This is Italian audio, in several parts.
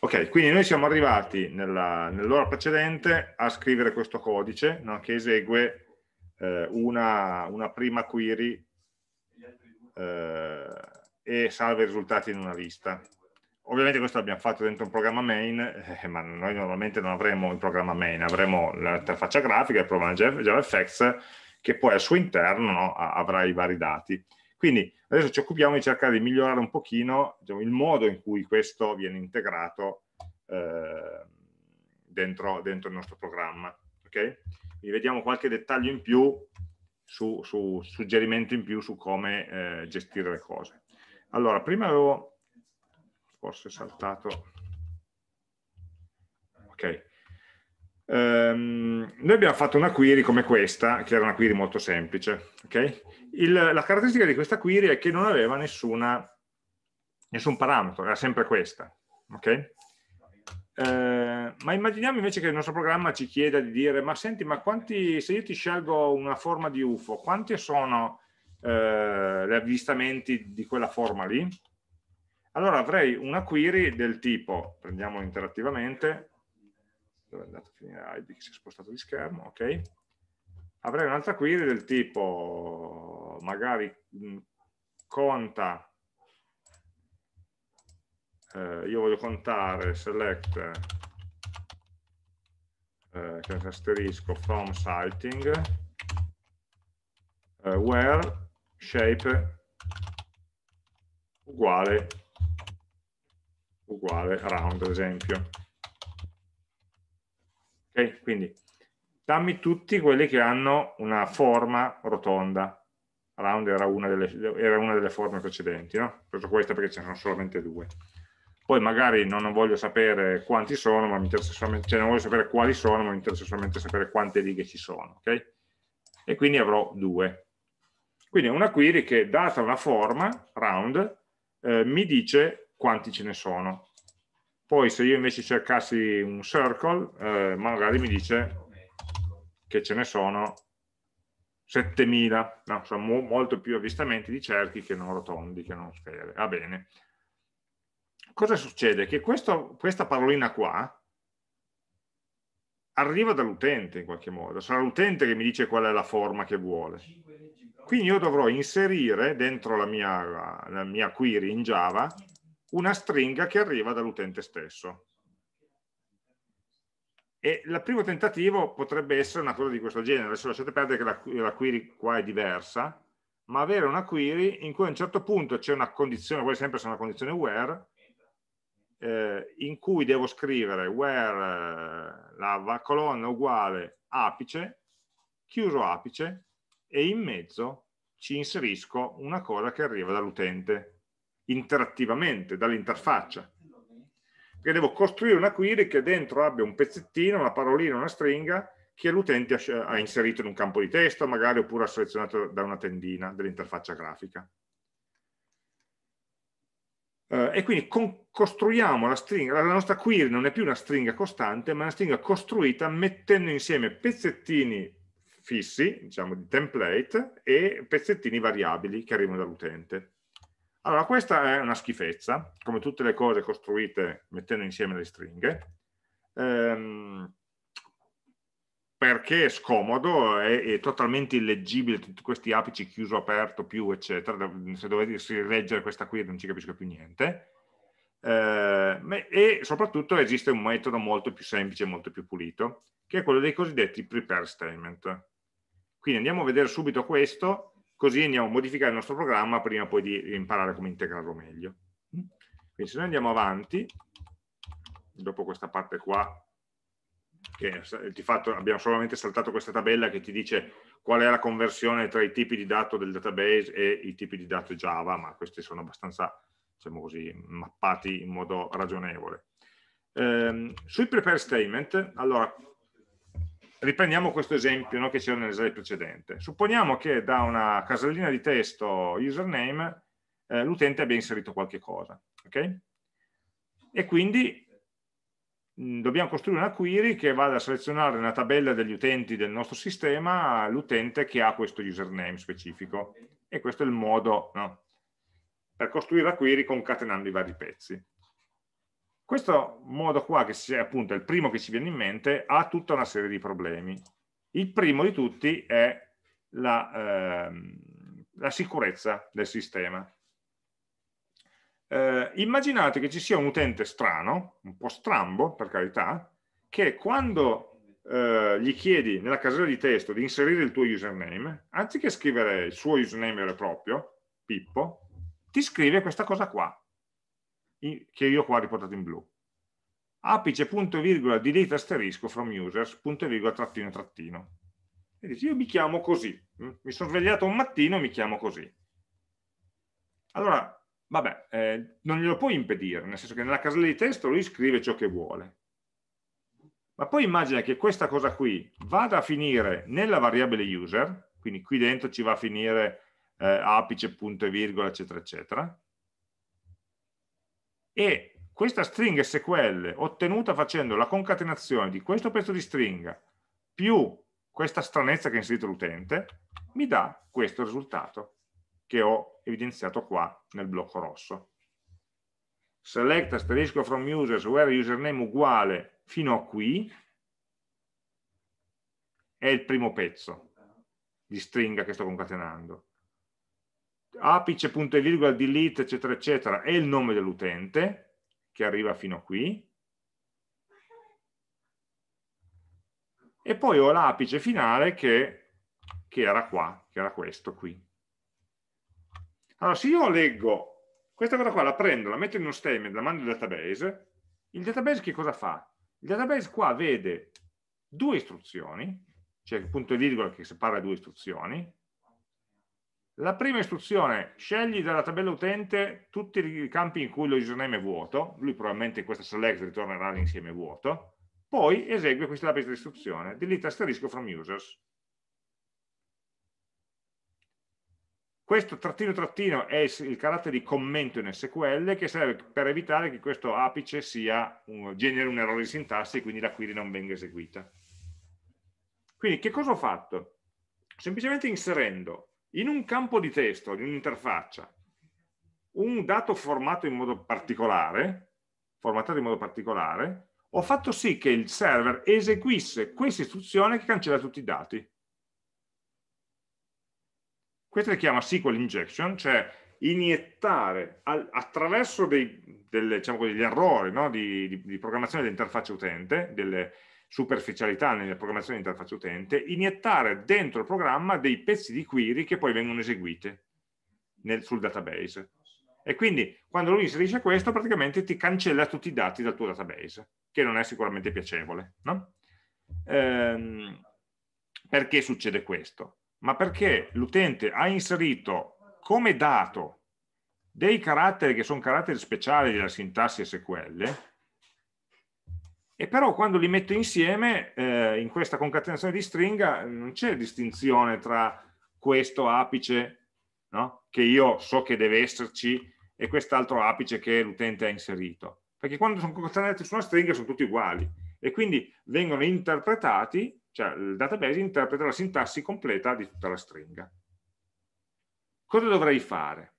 Ok, quindi noi siamo arrivati nell'ora precedente a scrivere questo codice no, che esegue eh, una, una, prima query eh, e salva i risultati in una lista. Ovviamente questo l'abbiamo fatto dentro un programma main, eh, ma noi normalmente non avremo il programma main, avremo l'interfaccia grafica, il programma JavaFX, che poi al suo interno no, avrà i vari dati. Quindi adesso ci occupiamo di cercare di migliorare un pochino diciamo, il modo in cui questo viene integrato eh, dentro, dentro, il nostro programma. Okay? Quindi vediamo qualche dettaglio in più, su, su suggerimento in più su come eh, gestire le cose. Allora, prima avevo forse saltato ok um, noi abbiamo fatto una query come questa che era una query molto semplice ok? Il, la caratteristica di questa query è che non aveva nessuna, nessun parametro era sempre questa ok? Eh, ma immaginiamo invece che il nostro programma ci chieda di dire ma senti ma quanti se io ti scelgo una forma di UFO quanti sono eh, gli avvistamenti di quella forma lì? Allora avrei una query del tipo, prendiamolo interattivamente, dove è andato a finire ID che si è spostato di schermo, ok? Avrei un'altra query del tipo, magari mh, conta, eh, io voglio contare select, eh, che asterisco from sighting, eh, where shape uguale uguale round ad esempio. Quindi dammi tutti quelli che hanno una forma rotonda. Round era una delle, era una delle forme precedenti, no? Ho preso questa perché ce ne sono solamente due. Poi magari non voglio sapere quanti sono, ma mi interessa solamente, cioè non voglio sapere quali sono, ma mi interessa solamente sapere quante righe ci sono, ok? E quindi avrò due. Quindi è una query che, data una forma, round, eh, mi dice quanti ce ne sono. Poi se io invece cercassi un circle, eh, magari mi dice che ce ne sono 7000, no, sono mo molto più avvistamenti di cerchi che non rotondi, che non sfere. Va bene. Cosa succede? Che questo, questa parolina qua arriva dall'utente in qualche modo, sarà l'utente che mi dice qual è la forma che vuole. Quindi io dovrò inserire dentro la mia, la mia query in Java una stringa che arriva dall'utente stesso. E il primo tentativo potrebbe essere una cosa di questo genere, adesso lasciate perdere che la, la query qua è diversa, ma avere una query in cui a un certo punto c'è una condizione, vuole sempre essere una condizione where, eh, in cui devo scrivere where eh, la colonna uguale apice, chiuso apice, e in mezzo ci inserisco una cosa che arriva dall'utente interattivamente dall'interfaccia. Perché devo costruire una query che dentro abbia un pezzettino, una parolina, una stringa che l'utente ha inserito in un campo di testo, magari oppure ha selezionato da una tendina dell'interfaccia grafica. Uh, e quindi costruiamo la stringa, la nostra query non è più una stringa costante, ma una stringa costruita mettendo insieme pezzettini fissi, diciamo di template, e pezzettini variabili che arrivano dall'utente. Allora, questa è una schifezza, come tutte le cose costruite mettendo insieme le stringhe, ehm, perché è scomodo, è, è, totalmente illeggibile tutti questi apici chiuso, aperto, più, eccetera, se dovessi leggere questa qui non ci capisco più niente, eh, e soprattutto esiste un metodo molto più semplice molto più pulito, che è quello dei cosiddetti prepare statement. Quindi andiamo a vedere subito questo, così andiamo a modificare il nostro programma prima poi di imparare come integrarlo meglio. Quindi se noi andiamo avanti, dopo questa parte qua, che di fatto abbiamo solamente saltato questa tabella che ti dice qual è la conversione tra i tipi di dato del database e i tipi di dato Java, ma questi sono abbastanza, diciamo così, mappati in modo ragionevole. Eh, sui prepare statement, allora, riprendiamo questo esempio no, che c'era nel slide precedente. Supponiamo che da una casellina di testo username eh, l'utente abbia inserito qualche cosa. Okay? E quindi mh, dobbiamo costruire una query che vada a selezionare nella tabella degli utenti del nostro sistema l'utente che ha questo username specifico. E questo è il modo no, per costruire la query concatenando i vari pezzi. Questo modo qua, che è appunto il primo che ci viene in mente, ha tutta una serie di problemi. Il primo di tutti è la, ehm, la sicurezza del sistema. Eh, immaginate che ci sia un utente strano, un po' strambo per carità, che quando eh, gli chiedi nella casella di testo di inserire il tuo username, anziché scrivere il suo username vero e proprio, Pippo, ti scrive questa cosa qua, che io qua ho riportato in blu. Apice punto virgola delete asterisco from users punto virgola trattino trattino. E dici io mi chiamo così, mm? mi sono svegliato un mattino e mi chiamo così. Allora, vabbè, eh, non glielo puoi impedire, nel senso che nella casella di testo lui scrive ciò che vuole. Ma poi immagina che questa cosa qui vada a finire nella variabile user, quindi qui dentro ci va a finire eh, apice, punto e virgola, eccetera, eccetera, e questa stringa SQL ottenuta facendo la concatenazione di questo pezzo di stringa più questa stranezza che ha inserito l'utente, mi dà questo risultato che ho evidenziato qua nel blocco rosso. Select asterisco from users where username uguale fino a qui è il primo pezzo di stringa che sto concatenando apice, punto e virgola, delete, eccetera, eccetera, è il nome dell'utente, che arriva fino a qui, e poi ho l'apice finale che, che, era qua, che era questo qui. Allora, se io leggo questa cosa qua, la prendo, la metto in uno statement, la mando al database, il database che cosa fa? Il database qua vede due istruzioni, cioè il punto e virgola che separa due istruzioni, la prima istruzione, scegli dalla tabella utente tutti i campi in cui lo username è vuoto, lui probabilmente in questa select ritornerà l'insieme vuoto, poi esegue questa la istruzione, delete asterisco from users. Questo trattino trattino è il carattere di commento in SQL che serve per evitare che questo apice sia generi un errore di sintassi e quindi la query non venga eseguita. Quindi che cosa ho fatto? Semplicemente inserendo in un campo di testo, in un'interfaccia, un dato formato in modo particolare, formattato in modo particolare, ho fatto sì che il server eseguisse questa istruzione che cancella tutti i dati. Questo si chiama SQL injection, cioè iniettare al, attraverso dei, delle, diciamo così, degli errori no? di, di, di, programmazione dell'interfaccia utente, delle, superficialità nella programmazione di interfaccia utente, iniettare dentro il programma dei pezzi di query che poi vengono eseguite nel, sul database. E quindi quando lui inserisce questo praticamente ti cancella tutti i dati dal tuo database, che non è sicuramente piacevole. No? Ehm, perché succede questo? Ma perché l'utente ha inserito come dato dei caratteri che sono caratteri speciali della sintassi SQL, e però quando li metto insieme eh, in questa concatenazione di stringa non c'è distinzione tra questo apice no? che io so che deve esserci e quest'altro apice che l'utente ha inserito perché quando sono concatenati su una stringa sono tutti uguali e quindi vengono interpretati cioè il database interpreta la sintassi completa di tutta la stringa cosa dovrei fare?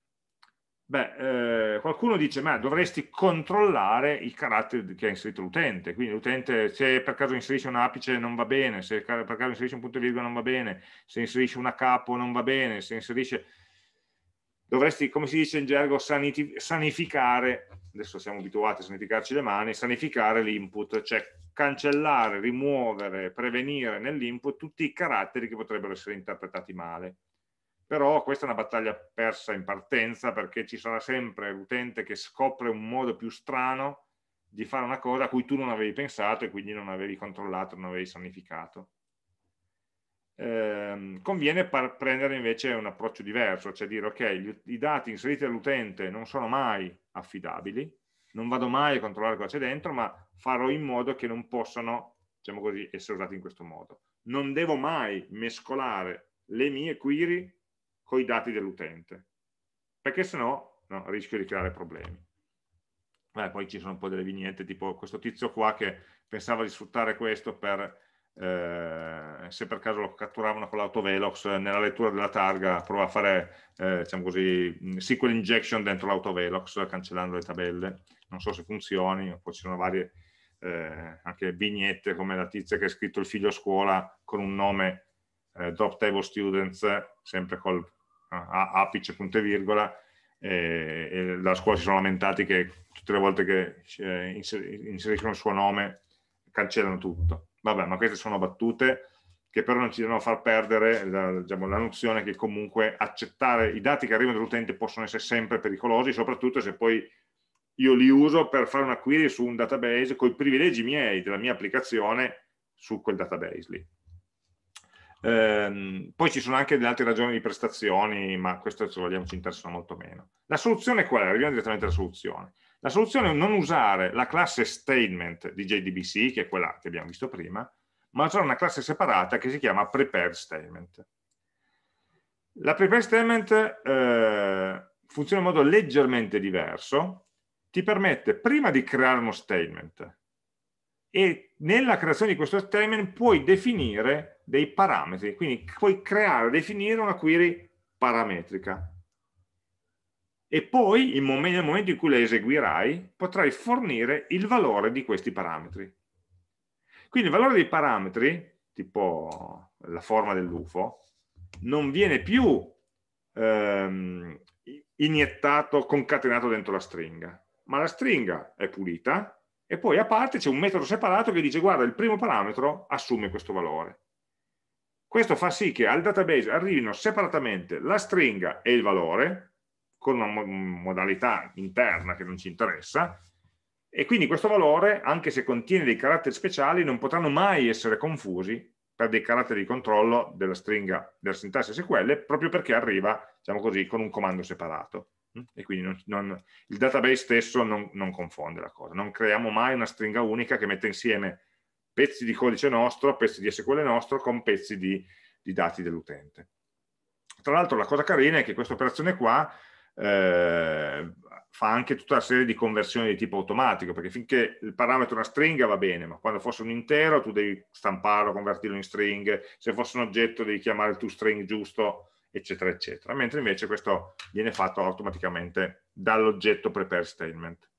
Beh, eh, qualcuno dice, ma dovresti controllare i caratteri che ha inserito l'utente, quindi l'utente se per caso inserisce un apice non va bene, se per caso inserisce un punto e virgola non va bene, se inserisce una capo non va bene, se inserisce... Dovresti, come si dice in gergo, sanificare, adesso siamo abituati a sanificarci le mani, sanificare l'input, cioè cancellare, rimuovere, prevenire nell'input tutti i caratteri che potrebbero essere interpretati male però questa è una battaglia persa in partenza perché ci sarà sempre l'utente che scopre un modo più strano di fare una cosa a cui tu non avevi pensato e quindi non avevi controllato, non avevi sanificato. Eh, conviene prendere invece un approccio diverso, cioè dire ok, i dati inseriti dall'utente non sono mai affidabili, non vado mai a controllare cosa c'è dentro, ma farò in modo che non possano, diciamo così, essere usati in questo modo. Non devo mai mescolare le mie query con i dati dell'utente, perché sennò no, rischio di creare problemi. Beh, poi ci sono un po' delle vignette, tipo questo tizio qua che pensava di sfruttare questo per eh, se per caso lo catturavano con l'autovelox, nella lettura della targa prova a fare, eh, diciamo così, SQL injection dentro l'autovelox, cancellando le tabelle. Non so se funzioni, poi ci sono varie eh, anche vignette come la tizia che ha scritto il figlio a scuola con un nome eh, drop table students, sempre col apice punto e virgola, e, e dalla scuola si sono lamentati che tutte le volte che eh, inseriscono il suo nome cancellano tutto. Vabbè, ma queste sono battute che però non ci devono far perdere la, diciamo, la nozione che comunque accettare i dati che arrivano dall'utente possono essere sempre pericolosi, soprattutto se poi io li uso per fare una query su un database con i privilegi miei della mia applicazione su quel database lì. Ehm, poi ci sono anche delle altre ragioni di prestazioni, ma questo se vogliamo ci interessano molto meno. La soluzione è qual è? Arriviamo direttamente alla soluzione. La soluzione è non usare la classe statement di JDBC, che è quella che abbiamo visto prima, ma usare una classe separata che si chiama prepared statement. La prepared statement eh, funziona in modo leggermente diverso, ti permette prima di creare uno statement e nella creazione di questo statement puoi definire dei parametri, quindi puoi creare, definire una query parametrica e poi nel momento in cui la eseguirai potrai fornire il valore di questi parametri. Quindi il valore dei parametri, tipo la forma dell'UFO, non viene più ehm, iniettato, concatenato dentro la stringa, ma la stringa è pulita e poi a parte c'è un metodo separato che dice guarda il primo parametro assume questo valore. Questo fa sì che al database arrivino separatamente la stringa e il valore, con una modalità interna che non ci interessa, e quindi questo valore, anche se contiene dei caratteri speciali, non potranno mai essere confusi per dei caratteri di controllo della stringa della sintassi SQL, proprio perché arriva, diciamo così, con un comando separato. E quindi non, non, il database stesso non, non confonde la cosa. Non creiamo mai una stringa unica che mette insieme pezzi di codice nostro, pezzi di SQL nostro, con pezzi di, di dati dell'utente. Tra l'altro la cosa carina è che questa operazione qua eh, fa anche tutta una serie di conversioni di tipo automatico, perché finché il parametro è una stringa va bene, ma quando fosse un intero tu devi stamparlo, convertirlo in string, se fosse un oggetto devi chiamare il toString giusto, eccetera, eccetera. Mentre invece questo viene fatto automaticamente dall'oggetto prepare statement.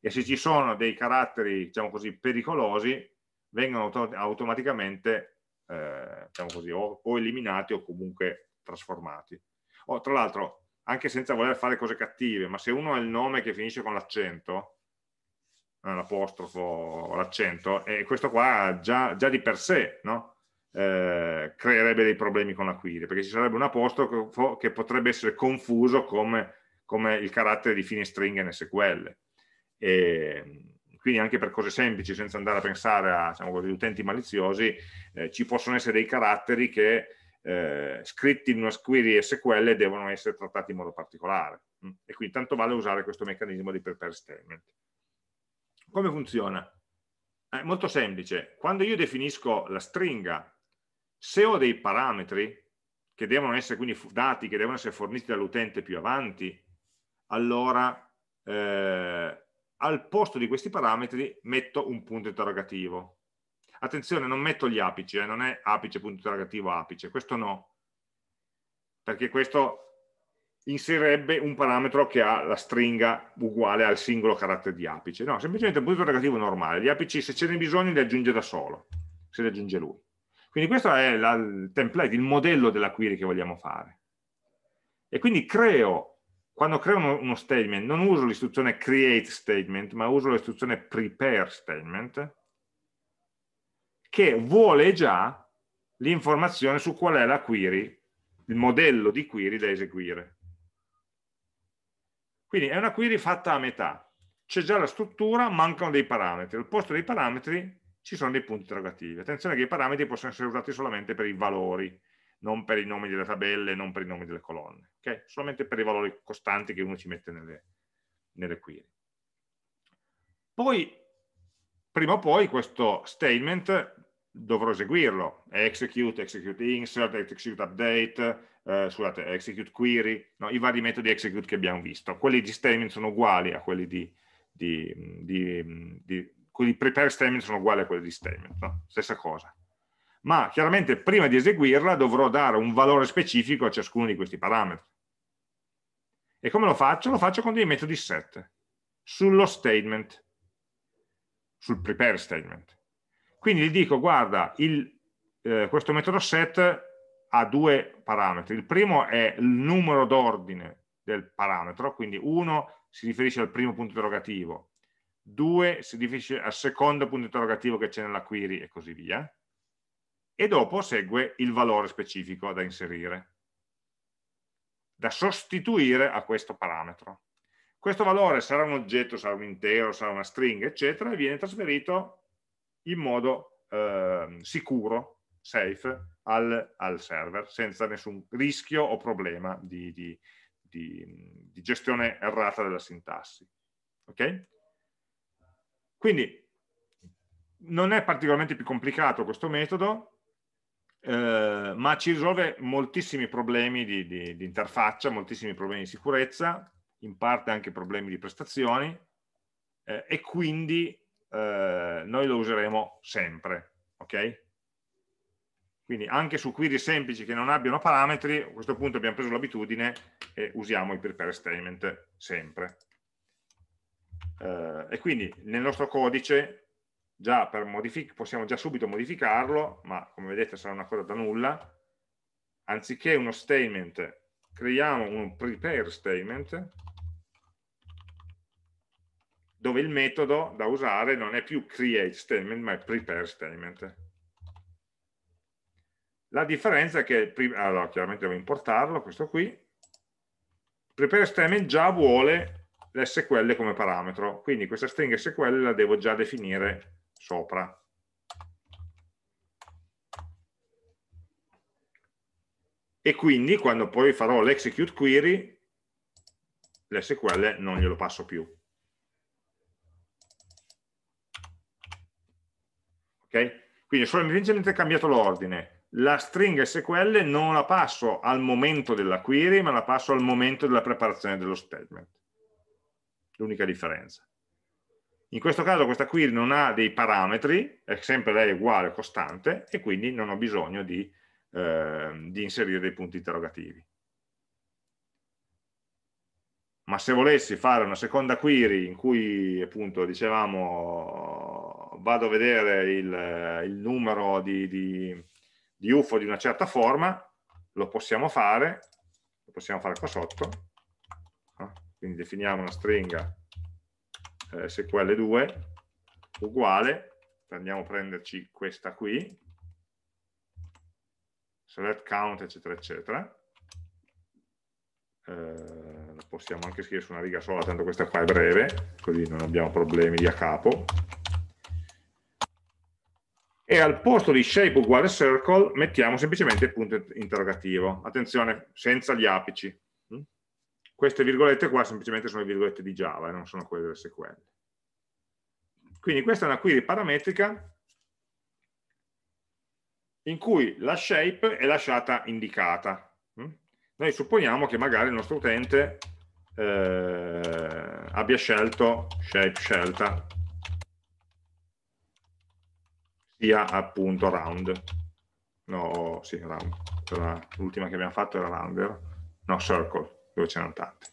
E se ci sono dei caratteri, diciamo così, pericolosi, vengono auto automaticamente, eh, diciamo così, o, o eliminati o comunque trasformati. Oh, tra l'altro, anche senza voler fare cose cattive, ma se uno ha il nome che finisce con l'accento, eh, l'apostrofo l'accento, e questo qua già, già, di per sé no? Eh, creerebbe dei problemi con la query, perché ci sarebbe un apostrofo che potrebbe essere confuso come, come il carattere di fine stringa in SQL. E, quindi anche per cose semplici, senza andare a pensare a diciamo, gli utenti maliziosi, eh, ci possono essere dei caratteri che eh, scritti in una query SQL devono essere trattati in modo particolare mm. e quindi tanto vale usare questo meccanismo di prepare statement. Come funziona? È molto semplice, quando io definisco la stringa, se ho dei parametri che devono essere quindi dati che devono essere forniti dall'utente più avanti, allora eh, al posto di questi parametri metto un punto interrogativo Attenzione, non metto gli apici, eh, non è apice punto interrogativo apice, questo no, perché questo inserirebbe un parametro che ha la stringa uguale al singolo carattere di apice. No, semplicemente un punto interrogativo normale. Gli apici, se ce n'è bisogno, li aggiunge da solo, se li aggiunge lui. Quindi questo è la, il template, il modello della query che vogliamo fare. E quindi creo, quando creo uno, uno statement, non uso l'istruzione create statement, ma uso l'istruzione prepare statement, che vuole già l'informazione su qual è la query, il modello di query da eseguire. Quindi è una query fatta a metà. C'è già la struttura, mancano dei parametri. Al posto dei parametri ci sono dei punti interrogativi. Attenzione che i parametri possono essere usati solamente per i valori, non per i nomi delle tabelle, non per i nomi delle colonne. Okay? Solamente per i valori costanti che uno ci mette nelle, nelle query. Poi, prima o poi, questo statement dovrò eseguirlo, execute, execute insert, execute update, eh, scusate, execute query, no, i vari metodi execute che abbiamo visto. Quelli di statement sono uguali a quelli di, di, di, di quelli prepare statement sono uguali a quelli di statement, no? stessa cosa. ma chiaramente prima di eseguirla dovrò dare un valore specifico a ciascuno di questi parametri. E come lo faccio? Lo faccio con dei metodi set, sullo statement, sul prepare statement. Quindi gli dico, guarda, il, eh, questo metodo set ha due parametri. Il primo è il numero d'ordine del parametro, quindi uno si riferisce al primo punto interrogativo, due si riferisce al secondo punto interrogativo che c'è nella query e così via e dopo segue il valore specifico da inserire, da sostituire a questo parametro. Questo valore sarà un oggetto, sarà un intero, sarà una stringa, eccetera, e viene trasferito in modo eh, sicuro, safe, al, al, server, senza nessun rischio o problema di, di, di, di gestione errata della sintassi. Ok? Quindi non è particolarmente più complicato questo metodo, eh, ma ci risolve moltissimi problemi di, di, di, interfaccia, moltissimi problemi di sicurezza, in parte anche problemi di prestazioni eh, e quindi eh, noi lo useremo sempre, ok? Quindi anche su query semplici che non abbiano parametri, a questo punto abbiamo preso l'abitudine e usiamo i prepare statement sempre. Eh, e quindi nel nostro codice già possiamo già subito modificarlo, ma come vedete sarà una cosa da nulla, anziché uno statement creiamo un prepare statement dove il metodo da usare non è più create statement ma è prepare statement. La differenza è che, allora chiaramente devo importarlo, questo qui, prepare statement già vuole l'SQL come parametro, quindi questa stringa SQL la devo già definire sopra. E quindi quando poi farò l'execute query, l'SQL non glielo passo più. Ok? Quindi ho semplicemente cambiato l'ordine. La stringa SQL non la passo al momento della query, ma la passo al momento della preparazione dello statement. L'unica differenza. In questo caso questa query non ha dei parametri, è sempre lei uguale, costante, e quindi non ho bisogno di, eh, di inserire dei punti interrogativi. Ma se volessi fare una seconda query in cui appunto dicevamo vado a vedere il, il numero di, di, di UFO di una certa forma, lo possiamo fare, lo possiamo fare qua sotto, quindi definiamo una stringa eh, SQL2 uguale, andiamo a prenderci questa qui, select count eccetera eccetera, eh, possiamo anche scrivere su una riga sola, tanto questa qua è breve, così non abbiamo problemi di a capo, e al posto di shape uguale circle mettiamo semplicemente punto interrogativo, attenzione, senza gli apici, queste virgolette qua semplicemente sono le virgolette di Java e non sono quelle del SQL. Quindi questa è una query parametrica in cui la shape è lasciata indicata. Mm? Noi supponiamo che magari il nostro utente eh, abbia scelto shape scelta sia appunto round. No, sì, round. L'ultima che abbiamo fatto era round? No, circle dove c'erano tante.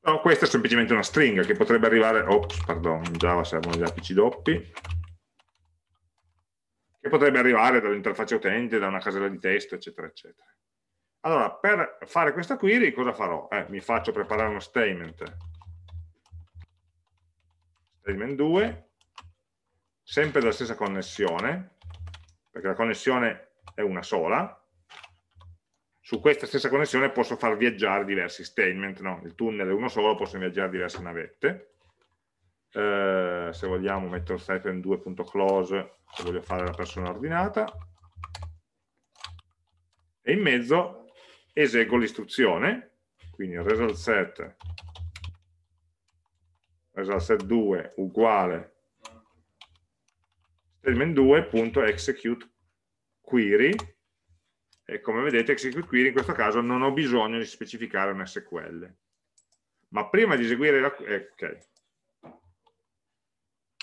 Però questa è semplicemente una stringa che potrebbe arrivare, ops, pardon, in Java servono gli apici doppi, che potrebbe arrivare dall'interfaccia utente, da una casella di testo, eccetera, eccetera. Allora, per fare questa query cosa farò? Eh, mi faccio preparare uno statement, statement 2, sempre della stessa connessione, perché la connessione è una sola, su questa stessa connessione posso far viaggiare diversi statement, no? il tunnel è uno solo, possono viaggiare diverse navette. Eh, se vogliamo mettere statement 2.close, se voglio fare la persona ordinata, e in mezzo eseguo l'istruzione, quindi result set, result set 2 uguale statement 2.execute query e come vedete execute query in questo caso non ho bisogno di specificare un SQL. Ma prima di eseguire la... Eh, okay.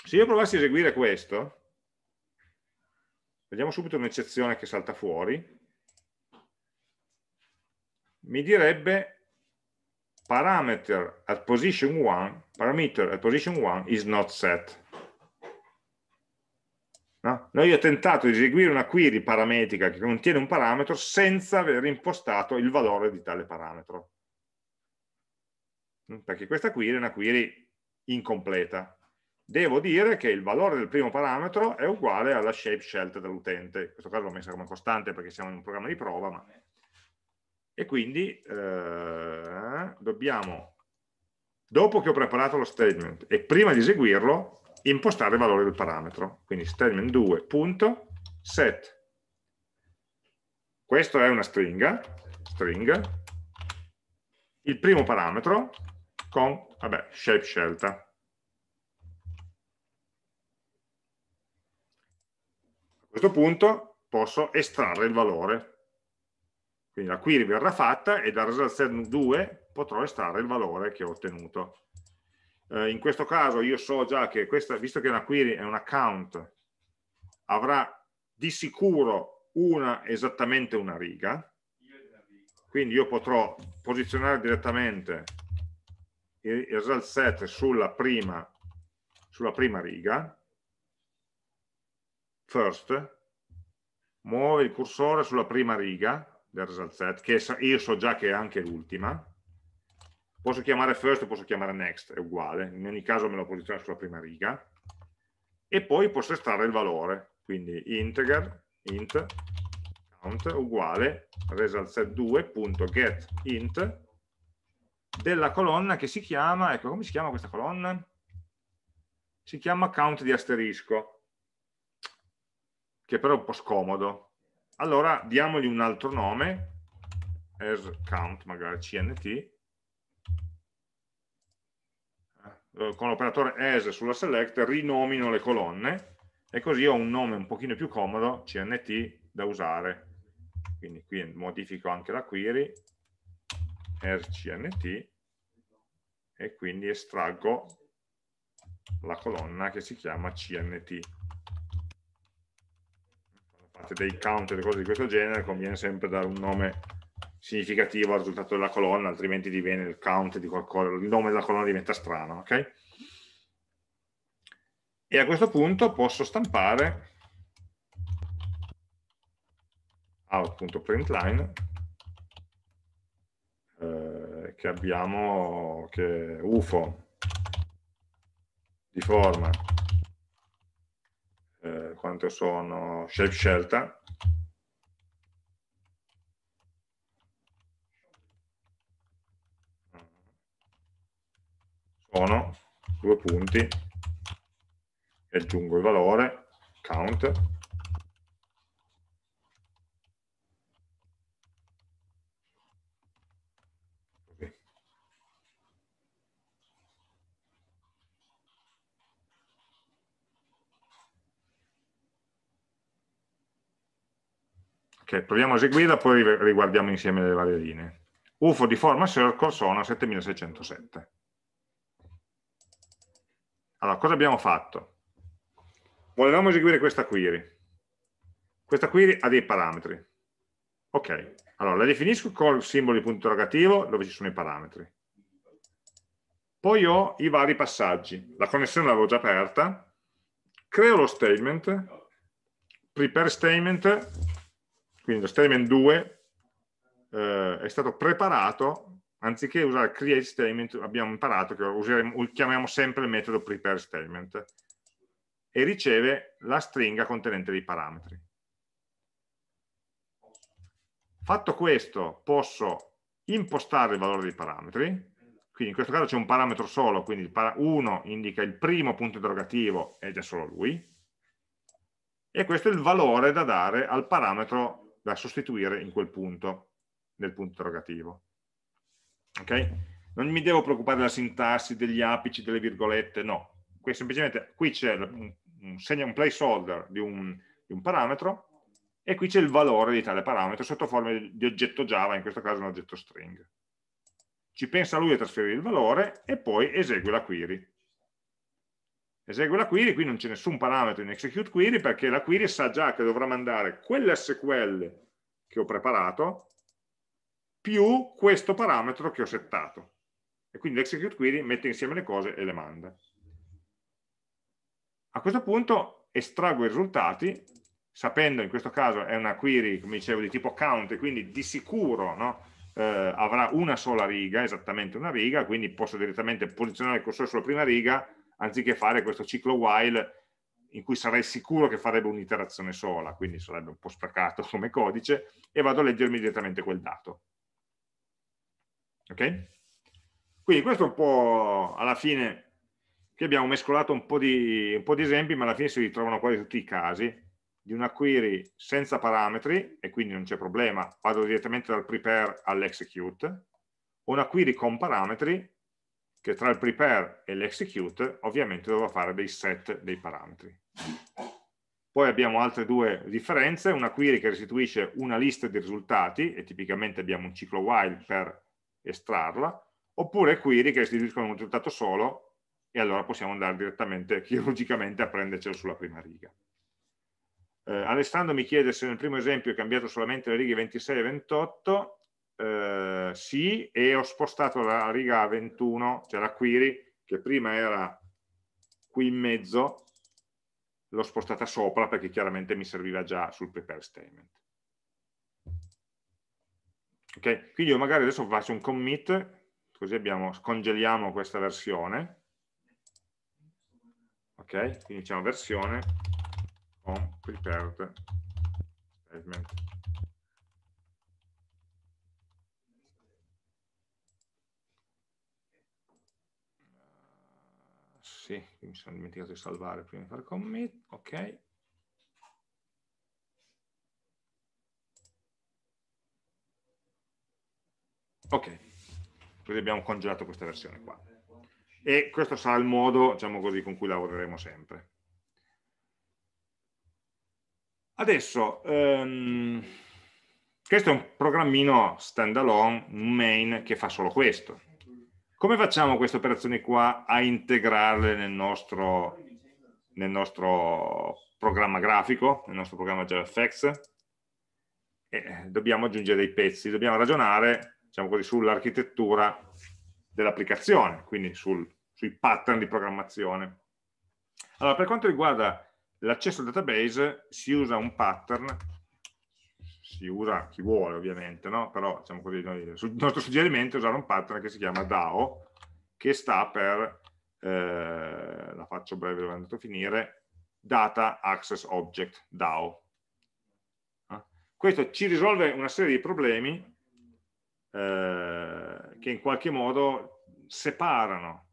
Se io provassi a eseguire questo, vediamo subito un'eccezione che salta fuori, mi direbbe parameter at position 1 parameter at position 1 is not set. No? Noi ho tentato di eseguire una query parametrica che contiene un parametro senza aver impostato il valore di tale parametro. Perché questa query è una query incompleta. Devo dire che il valore del primo parametro è uguale alla shape scelta dall'utente. In questo caso l'ho messa come costante perché siamo in un programma di prova, ma e quindi eh, dobbiamo, dopo che ho preparato lo statement e prima di eseguirlo, impostare il valore del parametro. Quindi statement 2.set. Questo è una stringa, string, il primo parametro con, vabbè, shape scelta. A questo punto posso estrarre il valore quindi la query verrà fatta e dal result set 2 potrò estrarre il valore che ho ottenuto. Eh, in questo caso io so già che questa, visto che una query è un account, avrà di sicuro una esattamente una riga, quindi io potrò posizionare direttamente il result set sulla prima, sulla prima riga, first, muove il cursore sulla prima riga, del result set, che io so già che è anche l'ultima, posso chiamare first, posso chiamare next, è uguale, in ogni caso me lo posiziono sulla prima riga, e poi posso estrarre il valore, quindi integer, int, count, uguale result set 2.get int della colonna che si chiama, ecco come si chiama questa colonna? Si chiama count di asterisco, che però è un po' scomodo, allora diamogli un altro nome, as count magari cnt, eh, con l'operatore as sulla select rinomino le colonne e così ho un nome un pochino più comodo, cnt, da usare. Quindi qui modifico anche la query, as cnt, e quindi estraggo la colonna che si chiama cnt fate dei count e cose di questo genere, conviene sempre dare un nome significativo al risultato della colonna, altrimenti diviene il count di qualcosa, il nome della colonna diventa strano, ok? E a questo punto posso stampare out.println eh, che abbiamo che UFO di forma eh, quanto sono shape scelta sono due punti e aggiungo il valore count Ok, proviamo a eseguirla, poi riguardiamo insieme le varie linee. UFO di forma circle sono 7607. Allora, cosa abbiamo fatto? Volevamo eseguire questa query. Questa query ha dei parametri. Ok, allora la definisco col simbolo di punto interrogativo dove ci sono i parametri. Poi ho i vari passaggi. La connessione l'avevo già aperta. Creo lo statement, prepare statement quindi lo statement 2 eh, è stato preparato, anziché usare create statement, abbiamo imparato che useremo, chiamiamo sempre il metodo prepare statement e riceve la stringa contenente dei parametri. Fatto questo, posso impostare il valore dei parametri, quindi in questo caso c'è un parametro solo, quindi il 1 indica il primo punto interrogativo ed è solo lui, e questo è il valore da dare al parametro da sostituire in quel punto, nel punto interrogativo. Ok? Non mi devo preoccupare della sintassi, degli apici, delle virgolette, no. Qui semplicemente qui c'è un, un, un, placeholder di un, di un parametro e qui c'è il valore di tale parametro sotto forma di oggetto Java, in questo caso un oggetto string. Ci pensa lui a trasferire il valore e poi esegue la query. esegue la query, qui non c'è nessun parametro in execute query perché la query sa già che dovrà mandare quell'SQL che ho preparato più questo parametro che ho settato. E quindi l'execute query mette insieme le cose e le manda. A questo punto estraggo i risultati, sapendo in questo caso è una query, come dicevo, di tipo count, e quindi di sicuro no, eh, avrà una sola riga, esattamente una riga, quindi posso direttamente posizionare il cursore sulla prima riga, anziché fare questo ciclo while in cui sarei sicuro che farebbe un'iterazione sola, quindi sarebbe un po' sprecato come codice, e vado a leggermi direttamente quel dato. Ok? Quindi questo è un po' alla fine Qui abbiamo mescolato un po, di, un po' di esempi, ma alla fine si ritrovano quasi tutti i casi di una query senza parametri, e quindi non c'è problema, vado direttamente dal prepare all'execute, o una query con parametri, che tra il prepare e l'execute ovviamente dovrò fare dei set dei parametri. Poi abbiamo altre due differenze, una query che restituisce una lista di risultati, e tipicamente abbiamo un ciclo while per estrarla, oppure query che restituiscono un risultato solo, e allora possiamo andare direttamente, chirurgicamente, a prendercelo sulla prima riga. Eh, Alessandro mi chiede se nel primo esempio ho cambiato solamente le righe 26 e 28, eh, sì, e ho spostato la riga 21, cioè la query, che prima era qui in mezzo, l'ho spostata sopra perché chiaramente mi serviva già sul prepare statement. Ok, quindi io magari adesso faccio un commit, così abbiamo, scongeliamo questa versione, ok? Quindi diciamo versione con prepared statement. sì, mi sono dimenticato di salvare prima di fare commit, ok. Ok, così abbiamo congelato questa versione qua e questo sarà il modo diciamo così, con cui lavoreremo sempre. Adesso, um, questo è un programmino standalone, un main che fa solo questo. Come facciamo queste operazioni qua a integrarle nel nostro, nel nostro programma grafico, nel nostro programma JavaFX? Eh, dobbiamo aggiungere dei pezzi, dobbiamo ragionare diciamo sull'architettura dell'applicazione, quindi sul, sui pattern di programmazione. Allora, per quanto riguarda l'accesso al database, si usa un pattern, si usa chi vuole ovviamente, no? però diciamo così, noi, il nostro suggerimento è usare un pattern che si chiama DAO, che sta per, eh, la faccio breve dove è andato a finire, Data Access Object, DAO. Eh? Questo ci risolve una serie di problemi eh, che in qualche modo separano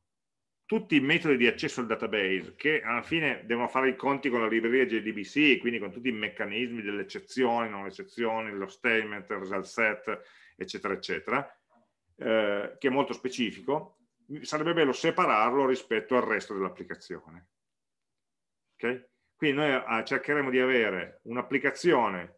tutti i metodi di accesso al database che alla fine devono fare i conti con la libreria JDBC, quindi con tutti i meccanismi delle eccezioni, non eccezioni, lo statement, il result set, eccetera, eccetera, eh, che è molto specifico, sarebbe bello separarlo rispetto al resto dell'applicazione. Okay? Quindi noi eh, cercheremo di avere un'applicazione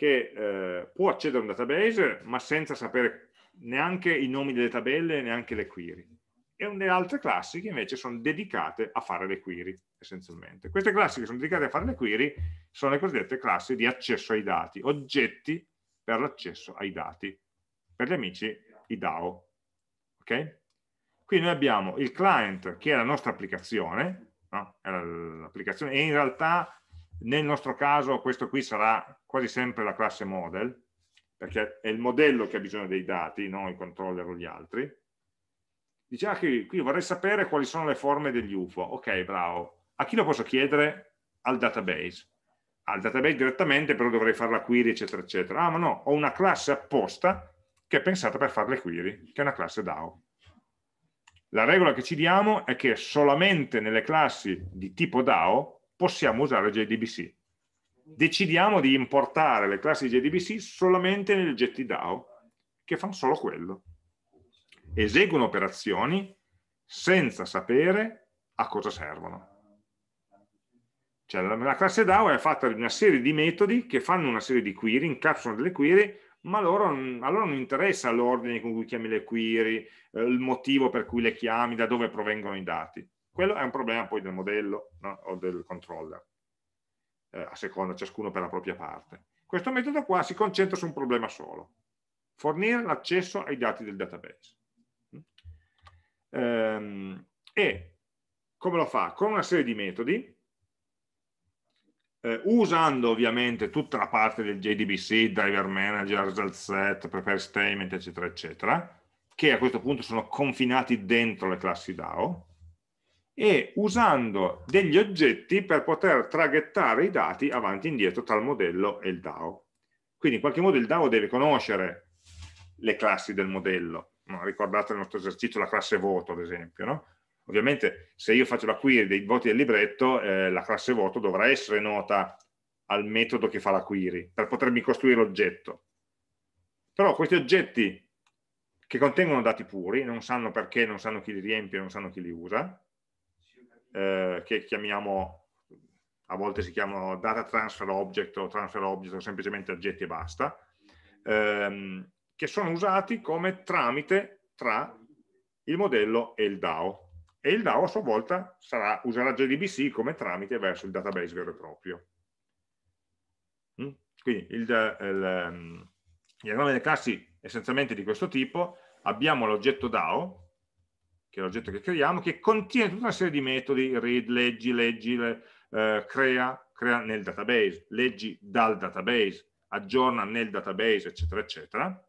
che eh, può accedere a un database ma senza sapere neanche i nomi delle tabelle neanche le query. E le altre classi che invece sono dedicate a fare le query, essenzialmente. Queste classi che sono dedicate a fare le query sono le cosiddette classi di accesso ai dati, oggetti per l'accesso ai dati, per gli amici i DAO. Ok? Quindi noi abbiamo il client che è la nostra applicazione, no? l'applicazione e in realtà nel nostro caso questo qui sarà quasi sempre la classe model, perché è il modello che ha bisogno dei dati, non il controller o gli altri. Dice, ah, qui, qui vorrei sapere quali sono le forme degli UFO. Ok, bravo. A chi lo posso chiedere? Al database. Al database direttamente, però dovrei fare la query, eccetera, eccetera. Ah, ma no, ho una classe apposta che è pensata per fare le query, che è una classe DAO. La regola che ci diamo è che solamente nelle classi di tipo DAO possiamo usare JDBC. Decidiamo di importare le classi JDBC solamente negli oggetti DAO, che fanno solo quello. Eseguono operazioni senza sapere a cosa servono. Cioè la, classe DAO è fatta di una serie di metodi che fanno una serie di query, incapsulano delle query, ma loro, a loro non interessa l'ordine con cui chiami le query, eh, il motivo per cui le chiami, da dove provengono i dati Quello è un problema poi del modello no? o del controller, eh, a seconda, ciascuno per la propria parte. Questo metodo qua si concentra su un problema solo, fornire l'accesso ai dati del database. Ehm, e come lo fa? Con una serie di metodi, eh, usando ovviamente tutta la parte del JDBC, driver manager, result set, prepare statement, eccetera, eccetera, che a questo punto sono confinati dentro le classi DAO, e usando degli oggetti per poter traghettare i dati avanti e indietro tra il modello e il DAO. Quindi in qualche modo il DAO deve conoscere le classi del modello. Ricordate il nostro esercizio, la classe voto, ad esempio. No? Ovviamente se io faccio la query dei voti del libretto, eh, la classe voto dovrà essere nota al metodo che fa la query, per potermi costruire l'oggetto. Però questi oggetti che contengono dati puri, non sanno perché, non sanno chi li riempie, non sanno chi li usa, eh, che chiamiamo, a volte si chiamano data transfer object o transfer object o semplicemente oggetti e basta, ehm, che sono usati come tramite tra il modello e il DAO. E il DAO a sua volta sarà, userà JDBC come tramite verso il database vero e proprio. Mm? Quindi il, il, il, ehm, il diagramma delle classi essenzialmente di questo tipo, abbiamo l'oggetto DAO, che è l'oggetto che creiamo, che contiene tutta una serie di metodi, read, leggi, leggi, eh, crea, crea nel database, leggi dal database, aggiorna nel database, eccetera, eccetera,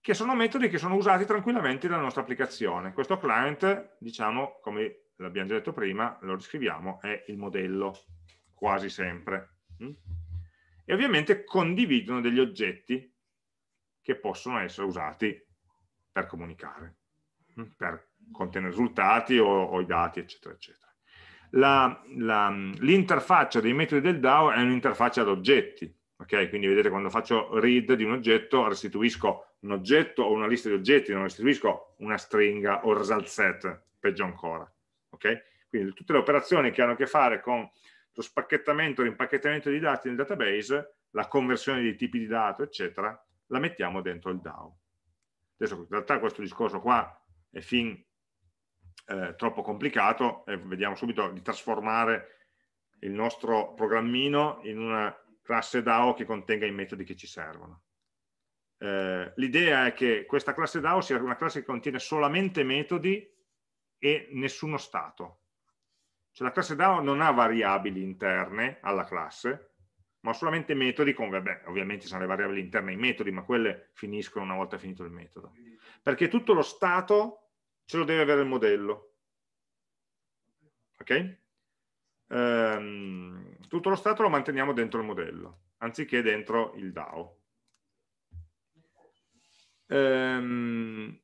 che sono metodi che sono usati tranquillamente nella nostra applicazione. Questo client, diciamo, come l'abbiamo già detto prima, lo riscriviamo, è il modello, quasi sempre. Mm? E ovviamente condividono degli oggetti che possono essere usati per comunicare per contenere risultati o, o i dati, eccetera, eccetera. L'interfaccia dei metodi del DAO è un'interfaccia ad oggetti, ok? Quindi vedete quando faccio read di un oggetto restituisco un oggetto o una lista di oggetti, non restituisco una stringa o result set, peggio ancora, ok? Quindi tutte le operazioni che hanno a che fare con lo spacchettamento, l'impacchettamento di dati nel database, la conversione di tipi di dato, eccetera, la mettiamo dentro il DAO. Adesso in realtà questo discorso qua è fin eh, troppo complicato e vediamo subito di trasformare il nostro programmino in una classe DAO che contenga i metodi che ci servono. Eh, L'idea è che questa classe DAO sia una classe che contiene solamente metodi e nessuno stato. Cioè la classe DAO non ha variabili interne alla classe, ma solamente metodi con, vabbè, ovviamente sono le variabili interne ai metodi, ma quelle finiscono una volta finito il metodo. Perché tutto lo stato ce lo deve avere il modello. Ok? Ehm, tutto lo stato lo manteniamo dentro il modello, anziché dentro il DAO. Ehm,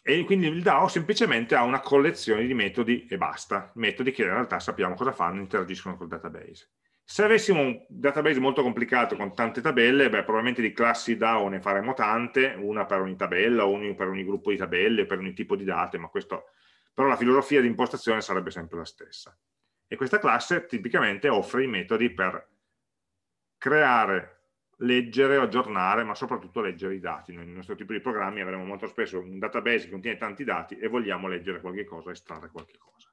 e quindi il DAO semplicemente ha una collezione di metodi e basta, metodi che in realtà sappiamo cosa fanno, interagiscono col database. Se avessimo un database molto complicato con tante tabelle, beh, probabilmente di classi DAO ne faremo tante, una per ogni tabella, una per ogni gruppo di tabelle, per ogni tipo di date, ma questo, però la filosofia di impostazione sarebbe sempre la stessa. E questa classe tipicamente offre i metodi per creare, leggere, aggiornare, ma soprattutto leggere i dati. Nel nostro tipo di programmi avremo molto spesso un database che contiene tanti dati e vogliamo leggere qualche cosa, estrarre qualche cosa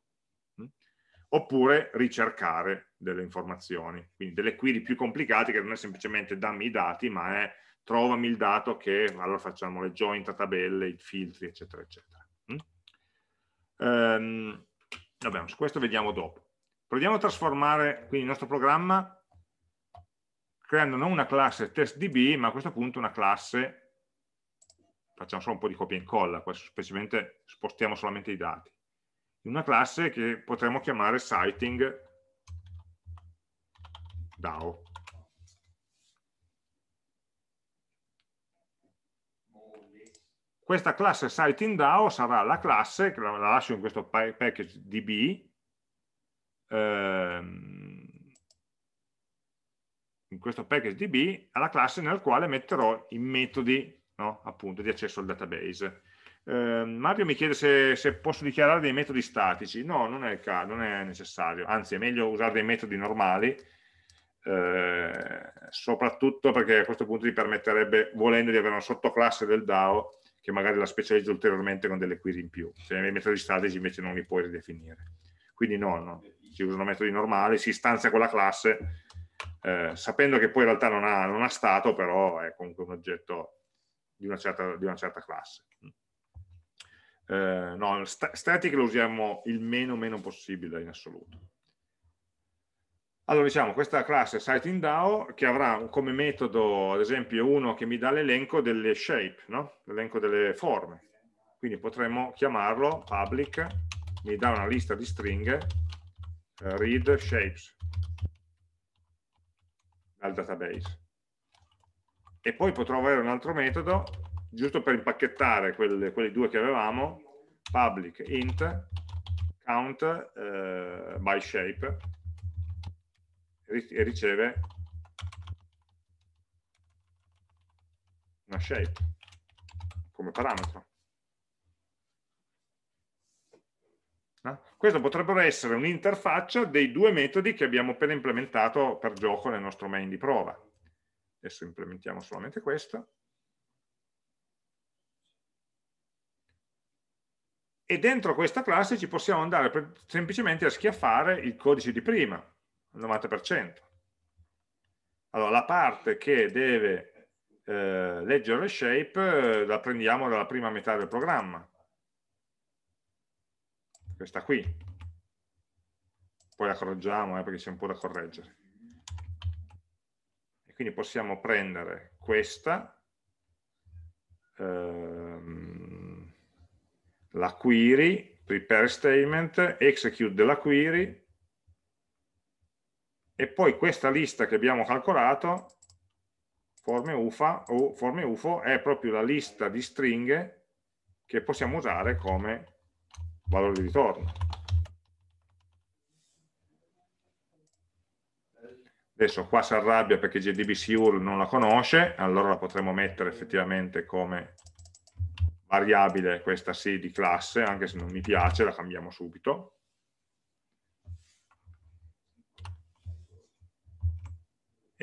oppure ricercare delle informazioni, quindi delle query più complicate che non è semplicemente dammi i dati, ma è trovami il dato che, allora facciamo le join tra tabelle, i filtri, eccetera, eccetera. Mm? Um, vabbè, su questo vediamo dopo. Proviamo a trasformare quindi il nostro programma creando non una classe testDB, ma a questo punto una classe, facciamo solo un po' di copia e incolla, specialmente spostiamo solamente i dati una classe che potremmo chiamare sighting DAO. Questa classe sighting DAO sarà la classe, la lascio in questo package db, ehm, in questo package db, alla classe nel quale metterò i metodi no, appunto, di accesso al database. Eh, Mario mi chiede se, se, posso dichiarare dei metodi statici. No, non è, non è, necessario, anzi è meglio usare dei metodi normali, eh, soprattutto perché a questo punto ti permetterebbe, volendo, di avere una sottoclasse del DAO che magari la specializza ulteriormente con delle query in più. Se nei metodi statici invece non li puoi ridefinire. Quindi no, no, si usano metodi normali, si stanzia quella classe, eh, sapendo che poi in realtà non ha, non ha, stato, però è comunque un oggetto di una certa, di una certa classe. Eh, no, st static lo usiamo il meno meno possibile in assoluto. Allora diciamo, questa classe SightingDAO che avrà come metodo, ad esempio, uno che mi dà l'elenco delle shape, no? l'elenco delle forme. Quindi potremmo chiamarlo public, mi dà una lista di stringhe, uh, read shapes dal database. E poi potrò avere un altro metodo, giusto per impacchettare quelle, quelli due che avevamo, public int count uh, by shape e riceve una shape come parametro. No? Questo potrebbero essere un'interfaccia dei due metodi che abbiamo appena implementato per gioco nel nostro main di prova. Adesso implementiamo solamente questo. E dentro questa classe ci possiamo andare semplicemente a schiaffare il codice di prima, il 90%. Allora, la parte che deve eh, leggere le shape eh, la prendiamo dalla prima metà del programma. Questa qui. Poi la correggiamo eh, perché c'è un po' da correggere. E quindi possiamo prendere questa, ehm, la query, prepare statement, execute della query, e poi questa lista che abbiamo calcolato, forme, UFA, o forme UFO, è proprio la lista di stringhe che possiamo usare come valore di ritorno. Adesso qua si arrabbia perché JDBC non la conosce, allora la potremmo mettere effettivamente come variabile questa sì di classe, anche se non mi piace, la cambiamo subito.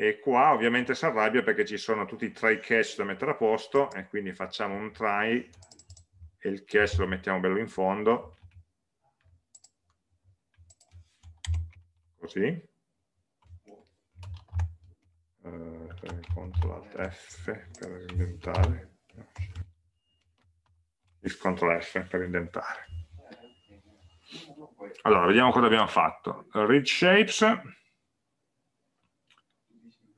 E qua ovviamente si arrabbia perché ci sono tutti i try catch da mettere a posto e quindi facciamo un try e il catch lo mettiamo bello in fondo. Così. Uh, CTRL Alt F per indentare. Il CTRL F per indentare. Allora vediamo cosa abbiamo fatto. Read shapes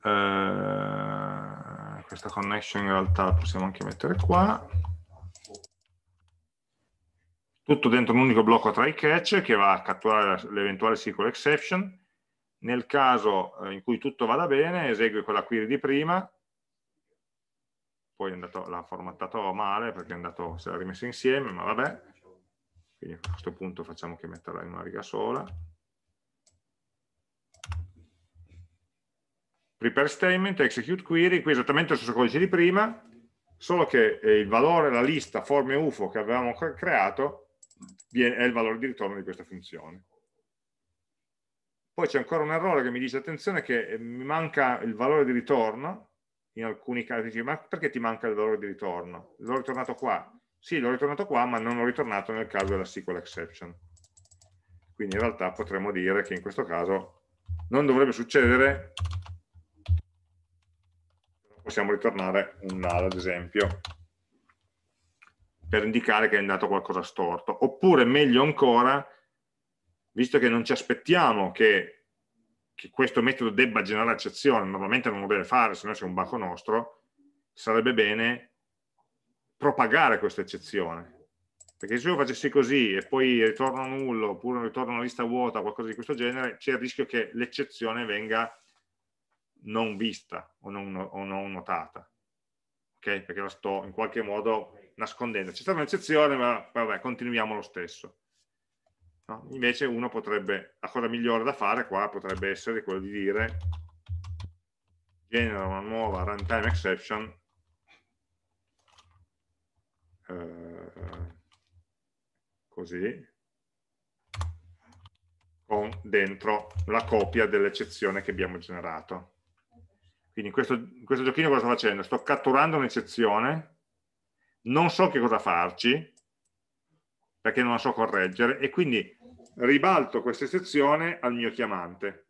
eh, questa connection in realtà possiamo anche mettere qua. Tutto dentro un unico blocco try catch che va a catturare l'eventuale SQL exception. Nel caso eh, in cui tutto vada bene esegue quella query di prima. Poi l'ha formattato male perché è andato, se l'ha rimesso insieme ma vabbè. Quindi a questo punto facciamo che metterla in una riga sola prepare statement, execute query, qui esattamente lo stesso codice di prima, solo che eh, il valore, la lista forme UFO che avevamo creato è il valore di ritorno di questa funzione. Poi c'è ancora un errore che mi dice, attenzione che eh, mi manca il valore di ritorno, in alcuni casi dice, ma perché ti manca il valore di ritorno? L'ho ritornato qua. Sì, l'ho ritornato qua, ma non l'ho ritornato nel caso della SQL exception. Quindi in realtà potremmo dire che in questo caso non dovrebbe succedere possiamo ritornare un null ad esempio per indicare che è andato qualcosa storto. Oppure meglio ancora visto che non ci aspettiamo che, che questo metodo debba generare eccezione normalmente non lo deve fare se no c'è un baco nostro sarebbe bene propagare questa eccezione. Perché se io facessi così e poi ritorno nullo oppure ritorno una lista vuota qualcosa di questo genere c'è il rischio che l'eccezione non vista o non, o non notata, ok? Perché la sto in qualche modo nascondendo. C'è stata un'eccezione, ma vabbè, continuiamo lo stesso. No? Invece uno potrebbe, la cosa migliore da fare qua potrebbe essere quello di dire genera una nuova runtime exception eh, così con dentro la copia dell'eccezione che abbiamo generato quindi in questo, in questo giochino cosa sto facendo? Sto catturando un'eccezione, non so che cosa farci, perché non la so correggere, e quindi ribalto questa eccezione al mio chiamante.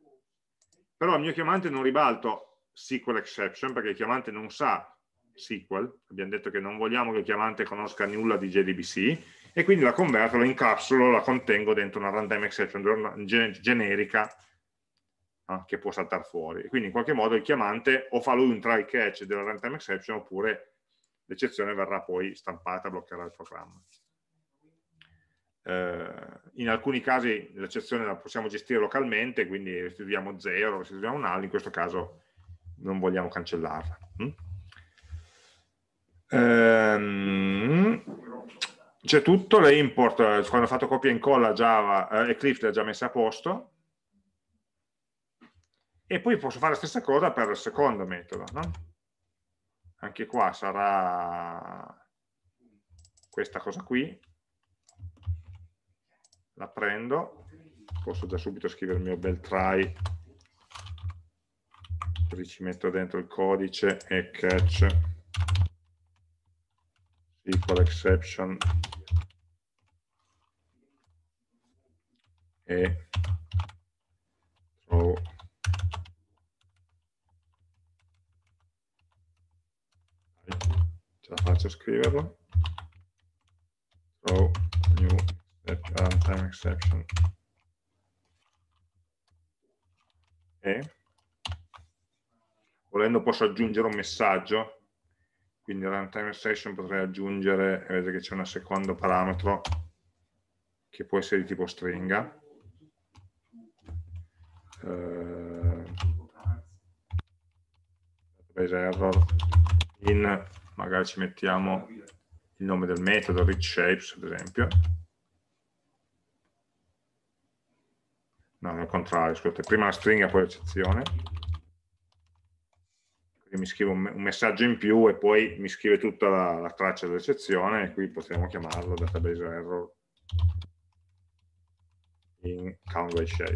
Però al mio chiamante non ribalto SQL exception, perché il chiamante non sa SQL, abbiamo detto che non vogliamo che il chiamante conosca nulla di JDBC, e quindi la converto, la incapsulo, la contengo dentro una runtime exception generica eh, che può saltare fuori. Quindi in qualche modo il chiamante o fa lui un try catch della runtime exception oppure l'eccezione verrà poi stampata, bloccherà il programma. Eh, in alcuni casi l'eccezione la possiamo gestire localmente, quindi restituiamo 0, restituiamo null, in questo caso non vogliamo cancellarla. Mm? Ehm, c'è tutto, le import, quando ho fatto copia e incolla Java, eh, Eclipse l'ha già messa a posto, e poi posso fare la stessa cosa per il secondo metodo. No? Anche qua sarà questa cosa qui, la prendo, posso già subito scrivere il mio bel try, così ci metto dentro il codice e catch equal exception e throw ce la faccio scriverlo. Throw new runtime exception. E volendo posso aggiungere un messaggio. Quindi runtime exception potrei aggiungere vedete che c'è un secondo parametro che può essere di tipo stringa. Uh, database error in magari ci mettiamo il nome del metodo rich shapes ad esempio. No, al contrario, scusate, prima la stringa poi l'eccezione. Quindi mi scrivo un, messaggio in più e poi mi scrive tutta la, la traccia dell'eccezione e qui potremmo chiamarlo database error in count shape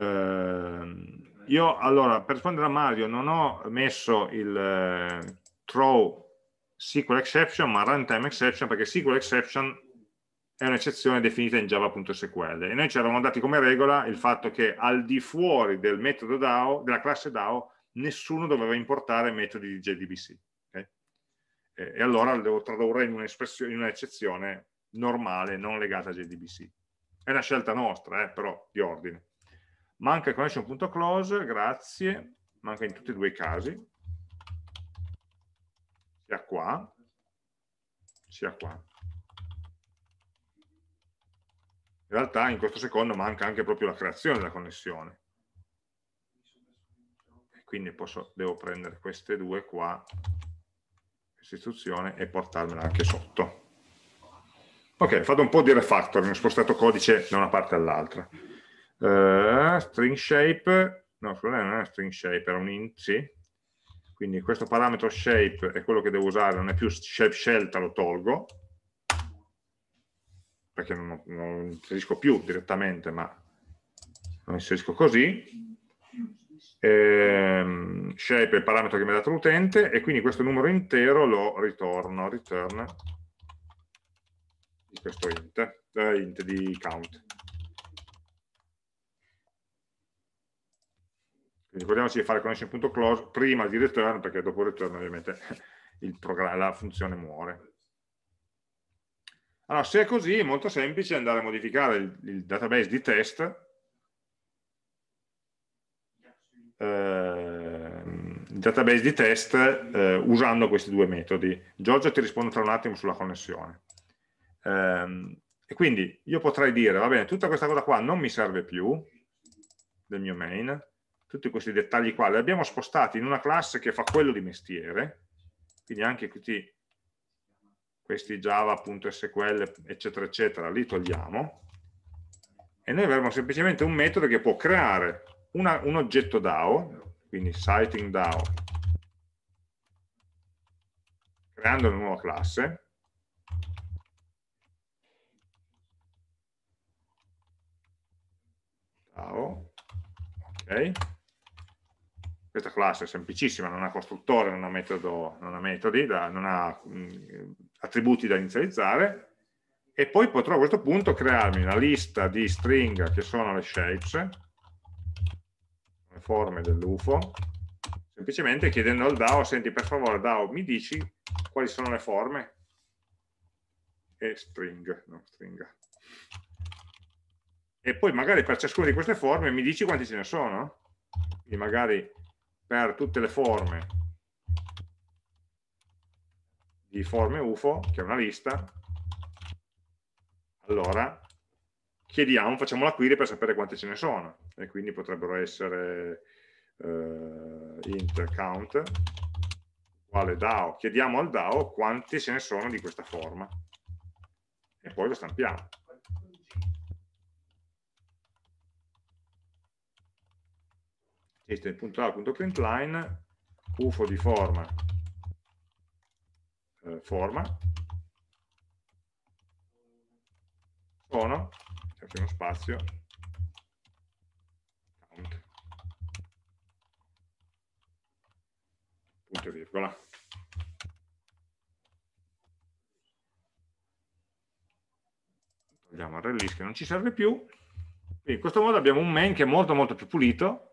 Uh, io allora per rispondere a Mario non ho messo il uh, throw SQL exception ma runtime exception perché SQL exception è un'eccezione definita in java.sql e noi ci eravamo dati come regola il fatto che al di fuori del metodo DAO, della classe DAO nessuno doveva importare metodi di JDBC okay? e, e, allora lo devo tradurre in un'eccezione normale non legata a JDBC è una scelta nostra eh, però di ordine manca il connection.close, grazie, manca in tutti e due i casi, sia qua, sia qua. In realtà in questo secondo manca anche proprio la creazione della connessione. Quindi posso, devo prendere queste due qua, questa istruzione, e portarmela anche sotto. Ok, ho fatto un po' di refactoring, ho spostato codice da una parte all'altra. Uh, string shape, no scusate non è string shape, era un int, sì. Quindi questo parametro shape è quello che devo usare, non è più shape scelta, lo tolgo, perché non, non inserisco più direttamente, ma lo inserisco così. Ehm, shape è il parametro che mi ha dato l'utente e quindi questo numero intero lo ritorno, return di questo int, eh, int di count. Quindi ricordiamoci di fare connection.close prima di return, perché dopo return ovviamente la funzione muore. Allora, se è così, è molto semplice andare a modificare il, il database di test eh, il database di test eh, usando questi due metodi. Giorgio ti rispondo tra un attimo sulla connessione. Eh, e quindi io potrei dire, va bene, tutta questa cosa qua non mi serve più del mio main, tutti questi dettagli qua. Li abbiamo spostati in una classe che fa quello di mestiere, quindi anche questi, questi java.sql eccetera eccetera li togliamo. E noi avremo semplicemente un metodo che può creare una, un oggetto DAO, quindi sighting DAO, creando una nuova classe, DAO, Ok? Questa classe è semplicissima, non ha costruttore, non ha, metodo, non ha metodi, da, non ha mh, attributi da inizializzare, e poi potrò a questo punto crearmi una lista di string che sono le shapes, le forme dell'UFO, semplicemente chiedendo al DAO, senti per favore DAO mi dici quali sono le forme? E string, no, stringa. E poi magari per ciascuna di queste forme mi dici quanti ce ne sono? Quindi magari per tutte le forme di forme UFO, che è una lista, allora chiediamo, facciamo la query per sapere quante ce ne sono. E quindi potrebbero essere eh, int count uguale DAO, chiediamo al DAO quanti ce ne sono di questa forma. E poi lo stampiamo. System.out.println UFO di forma eh, forma sono, cerco uno spazio, count, punto e virgola. Togliamo il release che non ci serve più. Quindi in questo modo abbiamo un main che è molto molto più pulito,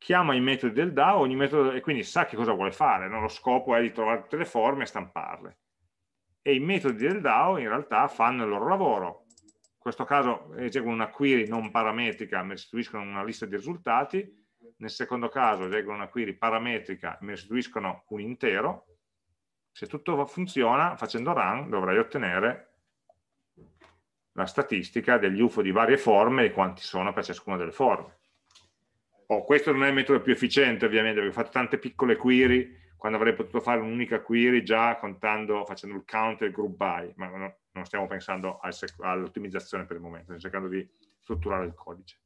chiama i metodi del DAO metodo, e quindi sa che cosa vuole fare, no? lo scopo è di trovare tutte le forme e stamparle. E i metodi del DAO in realtà fanno il loro lavoro, in questo caso eseguono una query non parametrica, mi restituiscono una lista di risultati, nel secondo caso eseguono una query parametrica, mi restituiscono un intero, se tutto funziona, facendo run dovrei ottenere la statistica degli UFO di varie forme e quanti sono per ciascuna delle forme. Oh, questo non è il metodo più efficiente ovviamente, perché ho fatto tante piccole query, quando avrei potuto fare un'unica query già contando, facendo il count e il group by, ma no, non stiamo pensando all'ottimizzazione per il momento, stiamo cercando di strutturare il codice.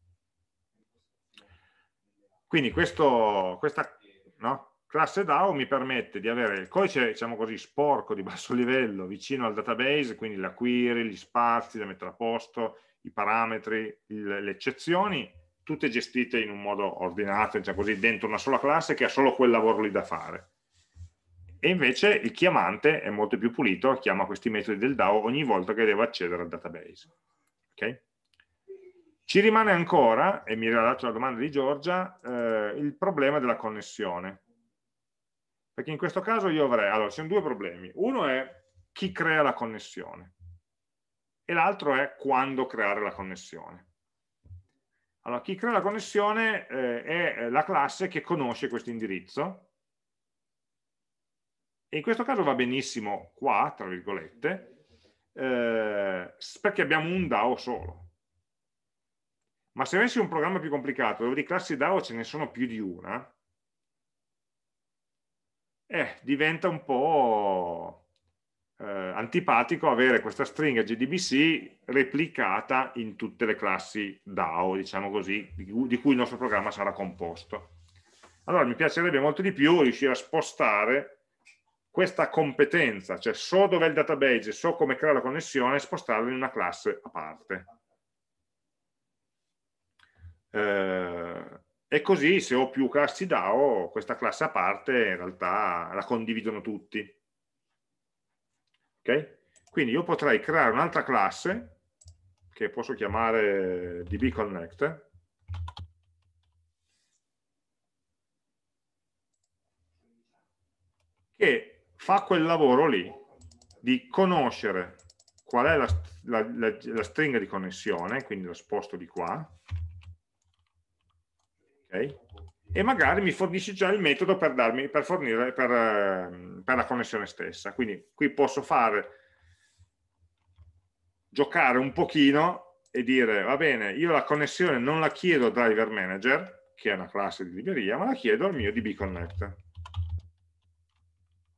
Quindi questo, questa no, classe DAO mi permette di avere il codice, diciamo così, sporco, di basso livello, vicino al database, quindi la query, gli spazi da mettere a posto, i parametri, le eccezioni, tutte gestite in un modo ordinato, diciamo così, dentro una sola classe che ha solo quel lavoro lì da fare e invece il chiamante è molto più pulito, chiama questi metodi del DAO ogni volta che deve accedere al database. Okay? Ci rimane ancora, e mi rilascio la domanda di Giorgia, eh, il problema della connessione. Perché in questo caso io avrei, allora, ci sono due problemi. Uno è chi crea la connessione e l'altro è quando creare la connessione. Allora, chi crea la connessione eh, è la classe che conosce questo indirizzo e in questo caso va benissimo qua, tra virgolette, eh, perché abbiamo un DAO solo. Ma se avessi un programma più complicato, dove di classi DAO ce ne sono più di una, eh, diventa un po' eh, antipatico avere questa stringa JDBC replicata in tutte le classi DAO, diciamo così, di cui il nostro programma sarà composto. Allora mi piacerebbe molto di più riuscire a spostare questa competenza, cioè so dove è il database, so come creare la connessione, spostarla in una classe a parte. Eh, e così se ho più classi DAO, questa classe a parte in realtà la condividono tutti. Ok? Quindi io potrei creare un'altra classe che posso chiamare dbconnect che fa quel lavoro lì di conoscere qual è la, la, la, la stringa di connessione, quindi lo sposto di qua, okay? E magari mi fornisce già il metodo per, darmi, per fornire per, ehm, per la connessione stessa. Quindi qui posso fare giocare un pochino e dire va bene, io la connessione non la chiedo al driver manager, che è una classe di libreria, ma la chiedo al mio dbconnect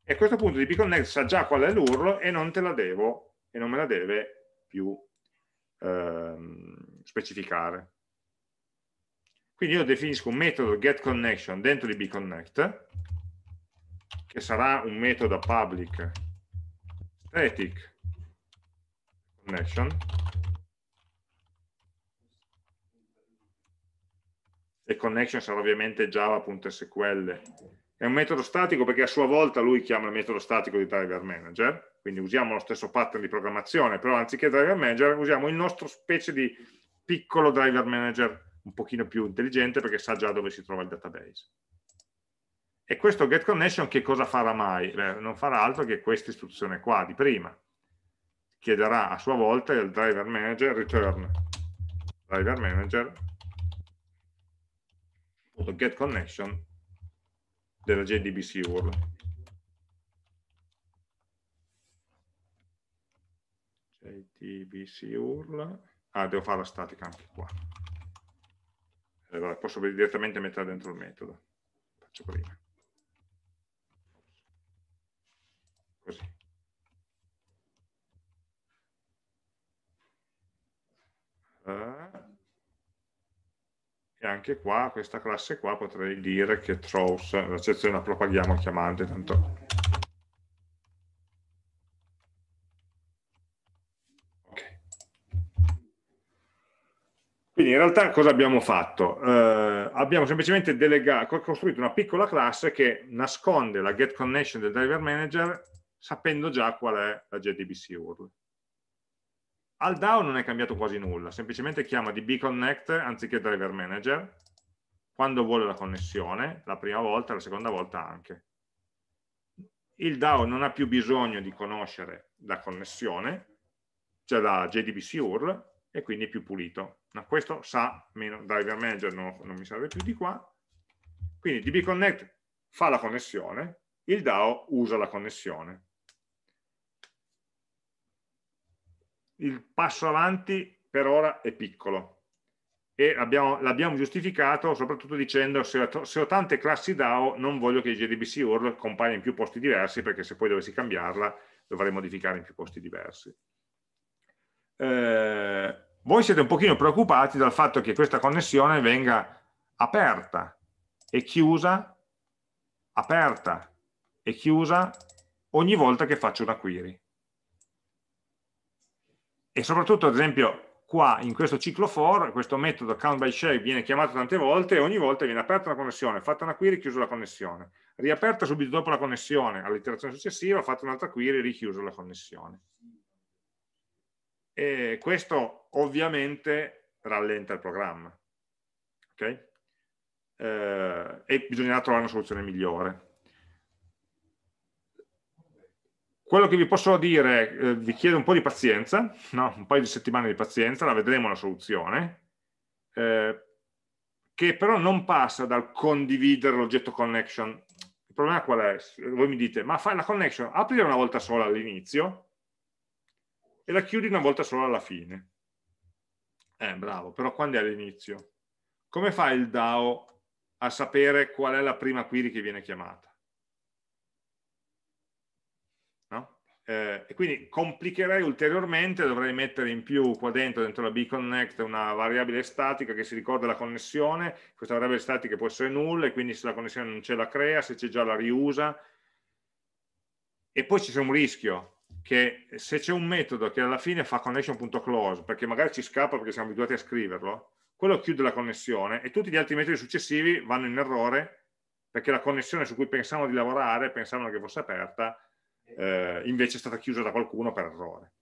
e a questo punto dbconnect sa già qual è l'URL e non te la devo e non me la deve più ehm, specificare. Quindi io definisco un metodo getConnection dentro dbconnect che sarà un metodo public static connection. E connection sarà ovviamente java.sql. È un metodo statico perché a sua volta lui chiama il metodo statico di driver manager, quindi usiamo lo stesso pattern di programmazione, però anziché driver manager usiamo il nostro specie di piccolo driver manager un pochino più intelligente perché sa già dove si trova il database. E questo get connection che cosa farà mai? Beh, non farà altro che questa istruzione qua di prima. Chiederà a sua volta il driver manager return driver manager get connection della JDBC URL. JDBC URL. Ah, devo fare la statica anche qua. Allora, posso direttamente mettere dentro il metodo. Faccio prima. Così. Uh, e anche qua, questa classe qua, potrei dire che throws, l'accezione la propaghiamo chiamante, tanto Quindi in realtà cosa abbiamo fatto? Eh, abbiamo semplicemente costruito una piccola classe che nasconde la get connection del driver manager sapendo già qual è la JDBC URL. Al DAO non è cambiato quasi nulla, semplicemente chiama dbconnect anziché driver manager quando vuole la connessione, la prima volta la seconda volta anche. Il DAO non ha più bisogno di conoscere la connessione, cioè la JDBC URL, e quindi più pulito. Ma questo sa, meno driver manager non, non mi serve più di qua. Quindi dbconnect fa la connessione, il DAO usa la connessione. Il passo avanti per ora è piccolo e l'abbiamo giustificato soprattutto dicendo se ho, se ho, tante classi DAO non voglio che JDBC URL compaia in più posti diversi perché se poi dovessi cambiarla dovrei modificare in più posti diversi. Eh, voi siete un pochino preoccupati dal fatto che questa connessione venga aperta e chiusa, aperta e chiusa ogni volta che faccio una query. E soprattutto, ad esempio, qua in questo ciclo for, questo metodo count by shape viene chiamato tante volte e ogni volta viene aperta una connessione, fatta una query, chiusa la connessione. Riaperta subito dopo la connessione, all'iterazione successiva, fatta un'altra query, richiusa la connessione. E questo ovviamente rallenta il programma. Okay? Eh, e bisognerà trovare una soluzione migliore. Quello che vi posso dire, eh, vi chiedo un po' di pazienza, no? un paio di settimane di pazienza, la vedremo la soluzione, eh, che però non passa dal condividere l'oggetto connection. Il problema qual è? Voi mi dite, ma fai la connection, aprila una volta sola all'inizio, e la chiudi una volta solo alla fine. Eh, bravo, però quando è all'inizio? Come fa il DAO a sapere qual è la prima query che viene chiamata? No? Eh, e quindi complicherei ulteriormente, dovrei mettere in più qua dentro, dentro la bconnect, una variabile statica che si ricorda la connessione, questa variabile statica può essere nulla e quindi se la connessione non ce la crea, se c'è già la riusa. E poi c'è un rischio, che se c'è un metodo che alla fine fa connection.close, perché magari ci scappa perché siamo abituati a scriverlo, quello chiude la connessione e tutti gli altri metodi successivi vanno in errore perché la connessione su cui pensavano di lavorare, pensavano che fosse aperta, eh, invece è stata chiusa da qualcuno per errore.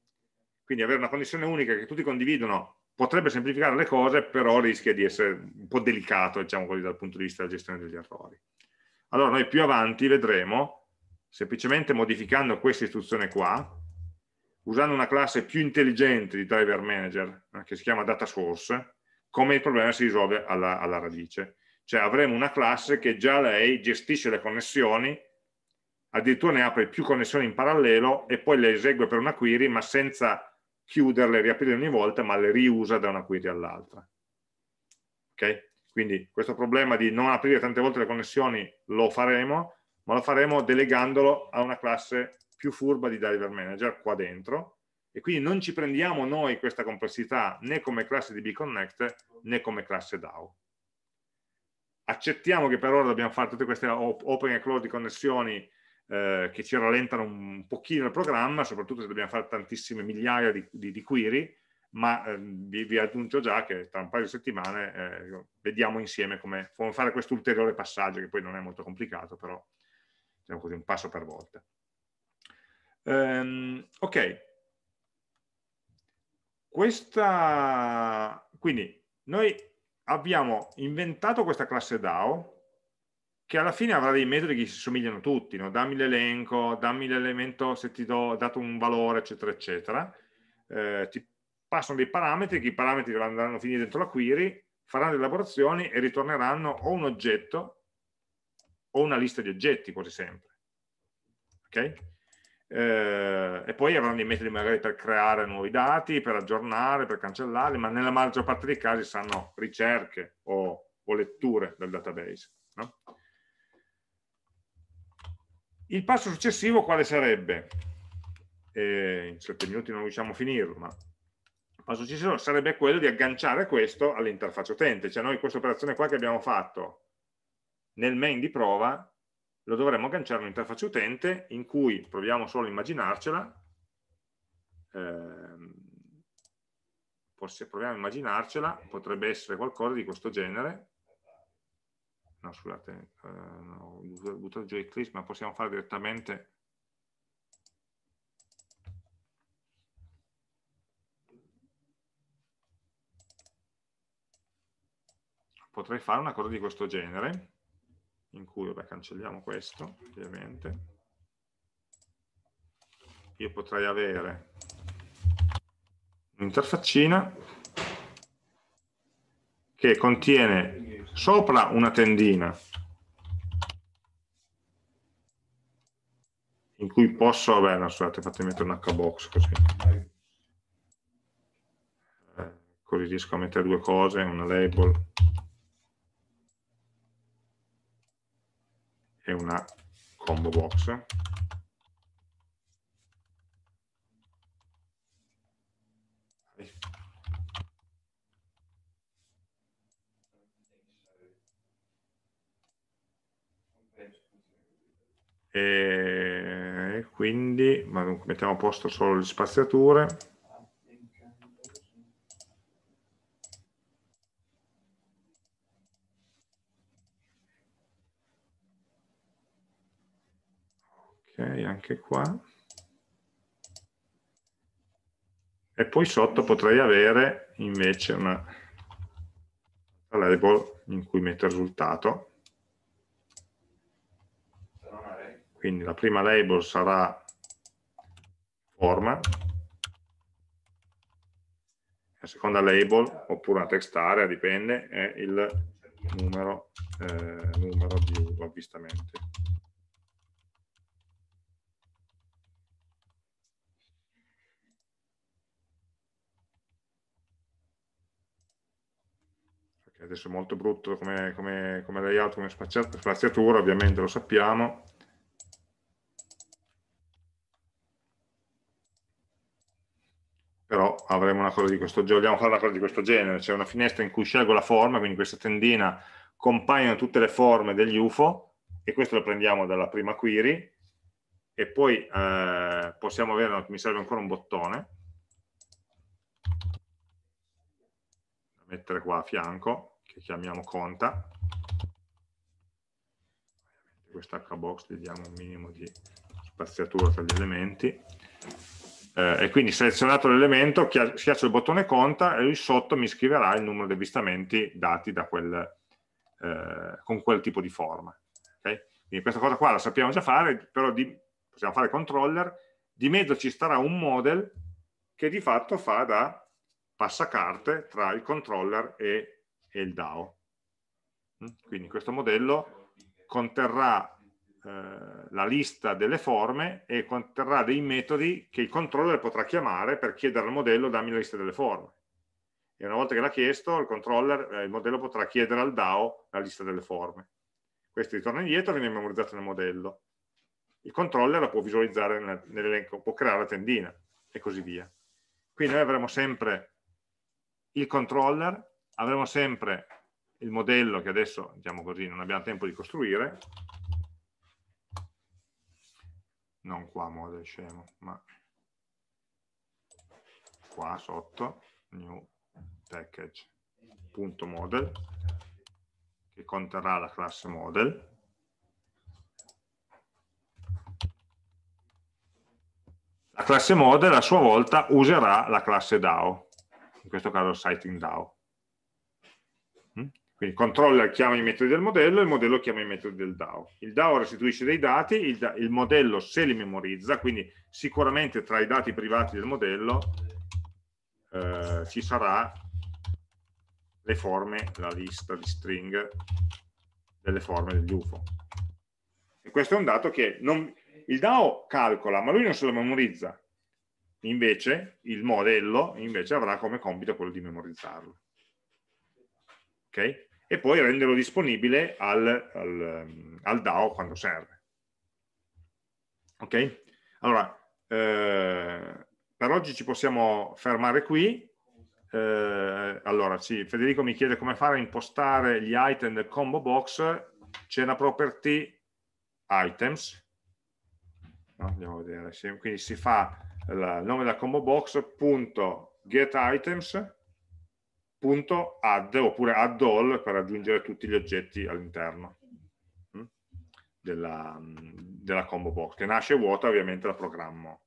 Quindi avere una connessione unica che tutti condividono potrebbe semplificare le cose, però rischia di essere un po' delicato, diciamo così, dal punto di vista della gestione degli errori. Allora noi più avanti vedremo semplicemente modificando questa istruzione qua, usando una classe più intelligente di driver manager, eh, che si chiama data source, come il problema si risolve alla, alla radice. Cioè avremo una classe che già lei gestisce le connessioni, addirittura ne apre più connessioni in parallelo e poi le esegue per una query, ma senza chiuderle e riaprirle ogni volta, ma le riusa da una query all'altra. Ok? Quindi questo problema di non aprire tante volte le connessioni lo faremo, ma lo faremo delegandolo a una classe più furba di driver manager qua dentro e quindi non ci prendiamo noi questa complessità né come classe di bconnect né come classe DAO. Accettiamo che per ora dobbiamo fare tutte queste open e close di connessioni eh, che ci rallentano un pochino il programma, soprattutto se dobbiamo fare tantissime migliaia di, di, di query, ma eh, vi, vi, annuncio già che tra un paio di settimane eh, vediamo insieme come, come fare questo ulteriore passaggio, che poi non è molto complicato, però diciamo così, un passo per volta. Um, ok, questa, quindi noi abbiamo inventato questa classe DAO che alla fine avrà dei metodi che si somigliano tutti, no? dammi l'elenco, dammi l'elemento se ti do dato un valore, eccetera, eccetera. Eh, ti passano dei parametri, che i parametri andranno a finire dentro la query, faranno delle elaborazioni e ritorneranno o un oggetto o una lista di oggetti quasi sempre. Ok? Eh, e poi avranno dei metodi magari per creare nuovi dati, per aggiornare, per cancellare, ma nella maggior parte dei casi saranno ricerche o, o letture del database. No? Il passo successivo quale sarebbe? Eh, in 7 minuti non riusciamo a finirlo, ma il passo successivo sarebbe quello di agganciare questo all'interfaccia utente, cioè noi questa operazione qua che abbiamo fatto nel main di prova lo dovremmo agganciare all'interfaccia utente in cui proviamo solo a immaginarcela ehm, se proviamo a immaginarcela potrebbe essere qualcosa di questo genere. No scusate eh, ho buttato giù Eclipse ma possiamo fare direttamente potrei fare una cosa di questo genere in cui, vabbè, cancelliamo questo, ovviamente. Io potrei avere un'interfaccina che contiene sopra una tendina in cui posso, vabbè, no, scusate, fatemi mettere un hbox così. Eh, così riesco a mettere due cose, una label e una combo box. E quindi mettiamo a posto solo le spaziature anche qua. E poi sotto potrei avere invece una label in cui metto il risultato. Quindi la prima label sarà forma. La seconda label oppure una text area dipende è il numero, eh, numero di avvistamenti adesso è molto brutto come, come, come layout, come spaziatura, ovviamente lo sappiamo. Però avremo una cosa di questo genere, vogliamo fare una cosa di questo genere, c'è una finestra in cui scelgo la forma, quindi questa tendina compaiono tutte le forme degli UFO, e questo lo prendiamo dalla prima query, e poi eh, possiamo avere, mi serve ancora un bottone, da mettere qua a fianco, che chiamiamo conta. Questo hbox gli diamo un minimo di spaziatura tra gli elementi. Eh, e quindi selezionato l'elemento schiaccio il bottone conta e lui sotto mi scriverà il numero di avvistamenti dati da quel, eh, con quel tipo di forma okay? quindi questa cosa qua la sappiamo già fare però di, possiamo fare controller. Di mezzo ci starà un model che di fatto fa da passacarte tra il controller e e il DAO. Mm? Quindi questo modello conterrà eh, la lista delle forme e conterrà dei metodi che il controller potrà chiamare per chiedere al modello dammi la lista delle forme. E una volta che l'ha chiesto, il controller, eh, il modello potrà chiedere al DAO la lista delle forme. Questo ritorna indietro, viene memorizzato nel modello. Il controller la può visualizzare nell'elenco, può creare la tendina e così via. Quindi noi avremo sempre il controller avremo sempre il modello che adesso, diciamo così, non abbiamo tempo di costruire, non qua model scemo, ma qua sotto, new package.model che conterrà la classe model La classe model a sua volta userà la classe DAO, in questo caso sighting DAO. Mm? Quindi controller chiama i metodi del modello, il modello chiama i metodi del DAO. Il DAO restituisce dei dati, il, il modello se li memorizza, quindi sicuramente tra i dati privati del modello eh, ci sarà le forme, la lista di string delle forme degli UFO. E questo è un dato che non, il DAO calcola, ma lui non se lo memorizza. Invece, il modello invece avrà come compito quello di memorizzarlo. Ok? E poi renderlo disponibile al, al, al DAO quando serve. Ok? Allora, eh, per oggi ci possiamo fermare qui. Eh, allora, sì, Federico mi chiede come fare a impostare gli item del combo box. C'è una property items no? andiamo a vedere, quindi si fa il nome della combo box punto add oppure add all per aggiungere tutti gli oggetti all'interno hm, della, della, combo box che nasce vuota ovviamente la programmo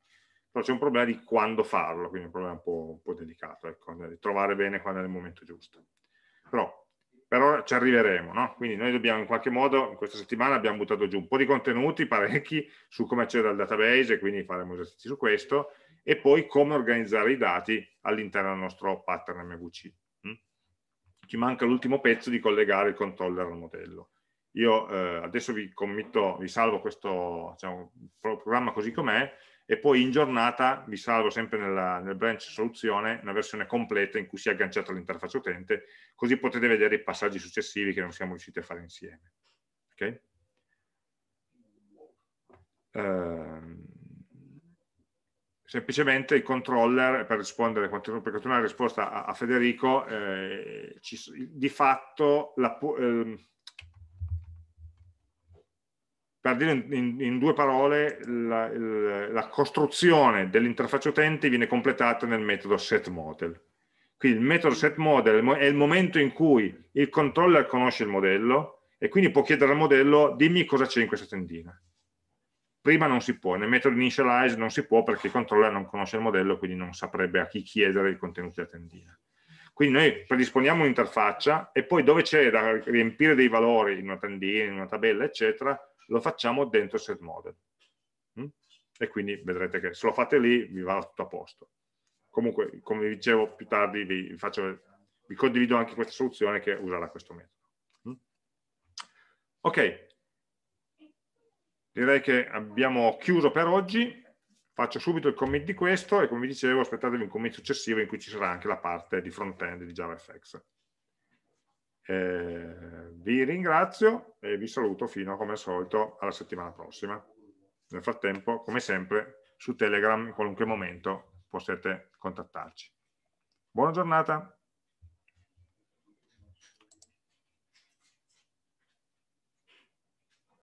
però c'è un problema di quando farlo quindi un problema un po', un po delicato ecco, di trovare bene quando è il momento giusto però per ora ci arriveremo, no? quindi noi dobbiamo in qualche modo, in questa settimana abbiamo buttato giù un po' di contenuti, parecchi, su come accedere al database e quindi faremo esercizi su questo, e poi come organizzare i dati all'interno del nostro pattern MVC. Ci manca l'ultimo pezzo di collegare il controller al modello. Io eh, adesso vi committo, vi salvo questo diciamo, programma così com'è, e poi in giornata vi salvo sempre nella, nel branch soluzione una versione completa in cui si è agganciata all'interfaccia utente, così potete vedere i passaggi successivi che non siamo riusciti a fare insieme. Okay? Uh, semplicemente il controller, per rispondere, per continuare la risposta a, a Federico, eh, ci, di fatto la, eh, per dire in, in due parole, la, la costruzione dell'interfaccia utente viene completata nel metodo setModel. Quindi il metodo setModel è il momento in cui il controller conosce il modello e quindi può chiedere al modello dimmi cosa c'è in questa tendina. Prima non si può, nel metodo initialize non si può perché il controller non conosce il modello, quindi non saprebbe a chi chiedere i contenuti della tendina. Quindi noi predisponiamo un'interfaccia e poi dove c'è da riempire dei valori in una tendina, in una tabella, eccetera, lo facciamo dentro set model. Mm? E quindi vedrete che se lo fate lì vi va tutto a posto. Comunque, come vi dicevo più tardi, vi, faccio, vi condivido anche questa soluzione che userà questo metodo. Mm? Ok, direi che abbiamo chiuso per oggi. Faccio subito il commit di questo e come vi dicevo aspettatevi un commit successivo in cui ci sarà anche la parte di front-end di JavaFX. Eh, vi ringrazio e vi saluto fino, come al solito, alla settimana prossima. Nel frattempo, come sempre, su Telegram in qualunque momento potete contattarci. Buona giornata!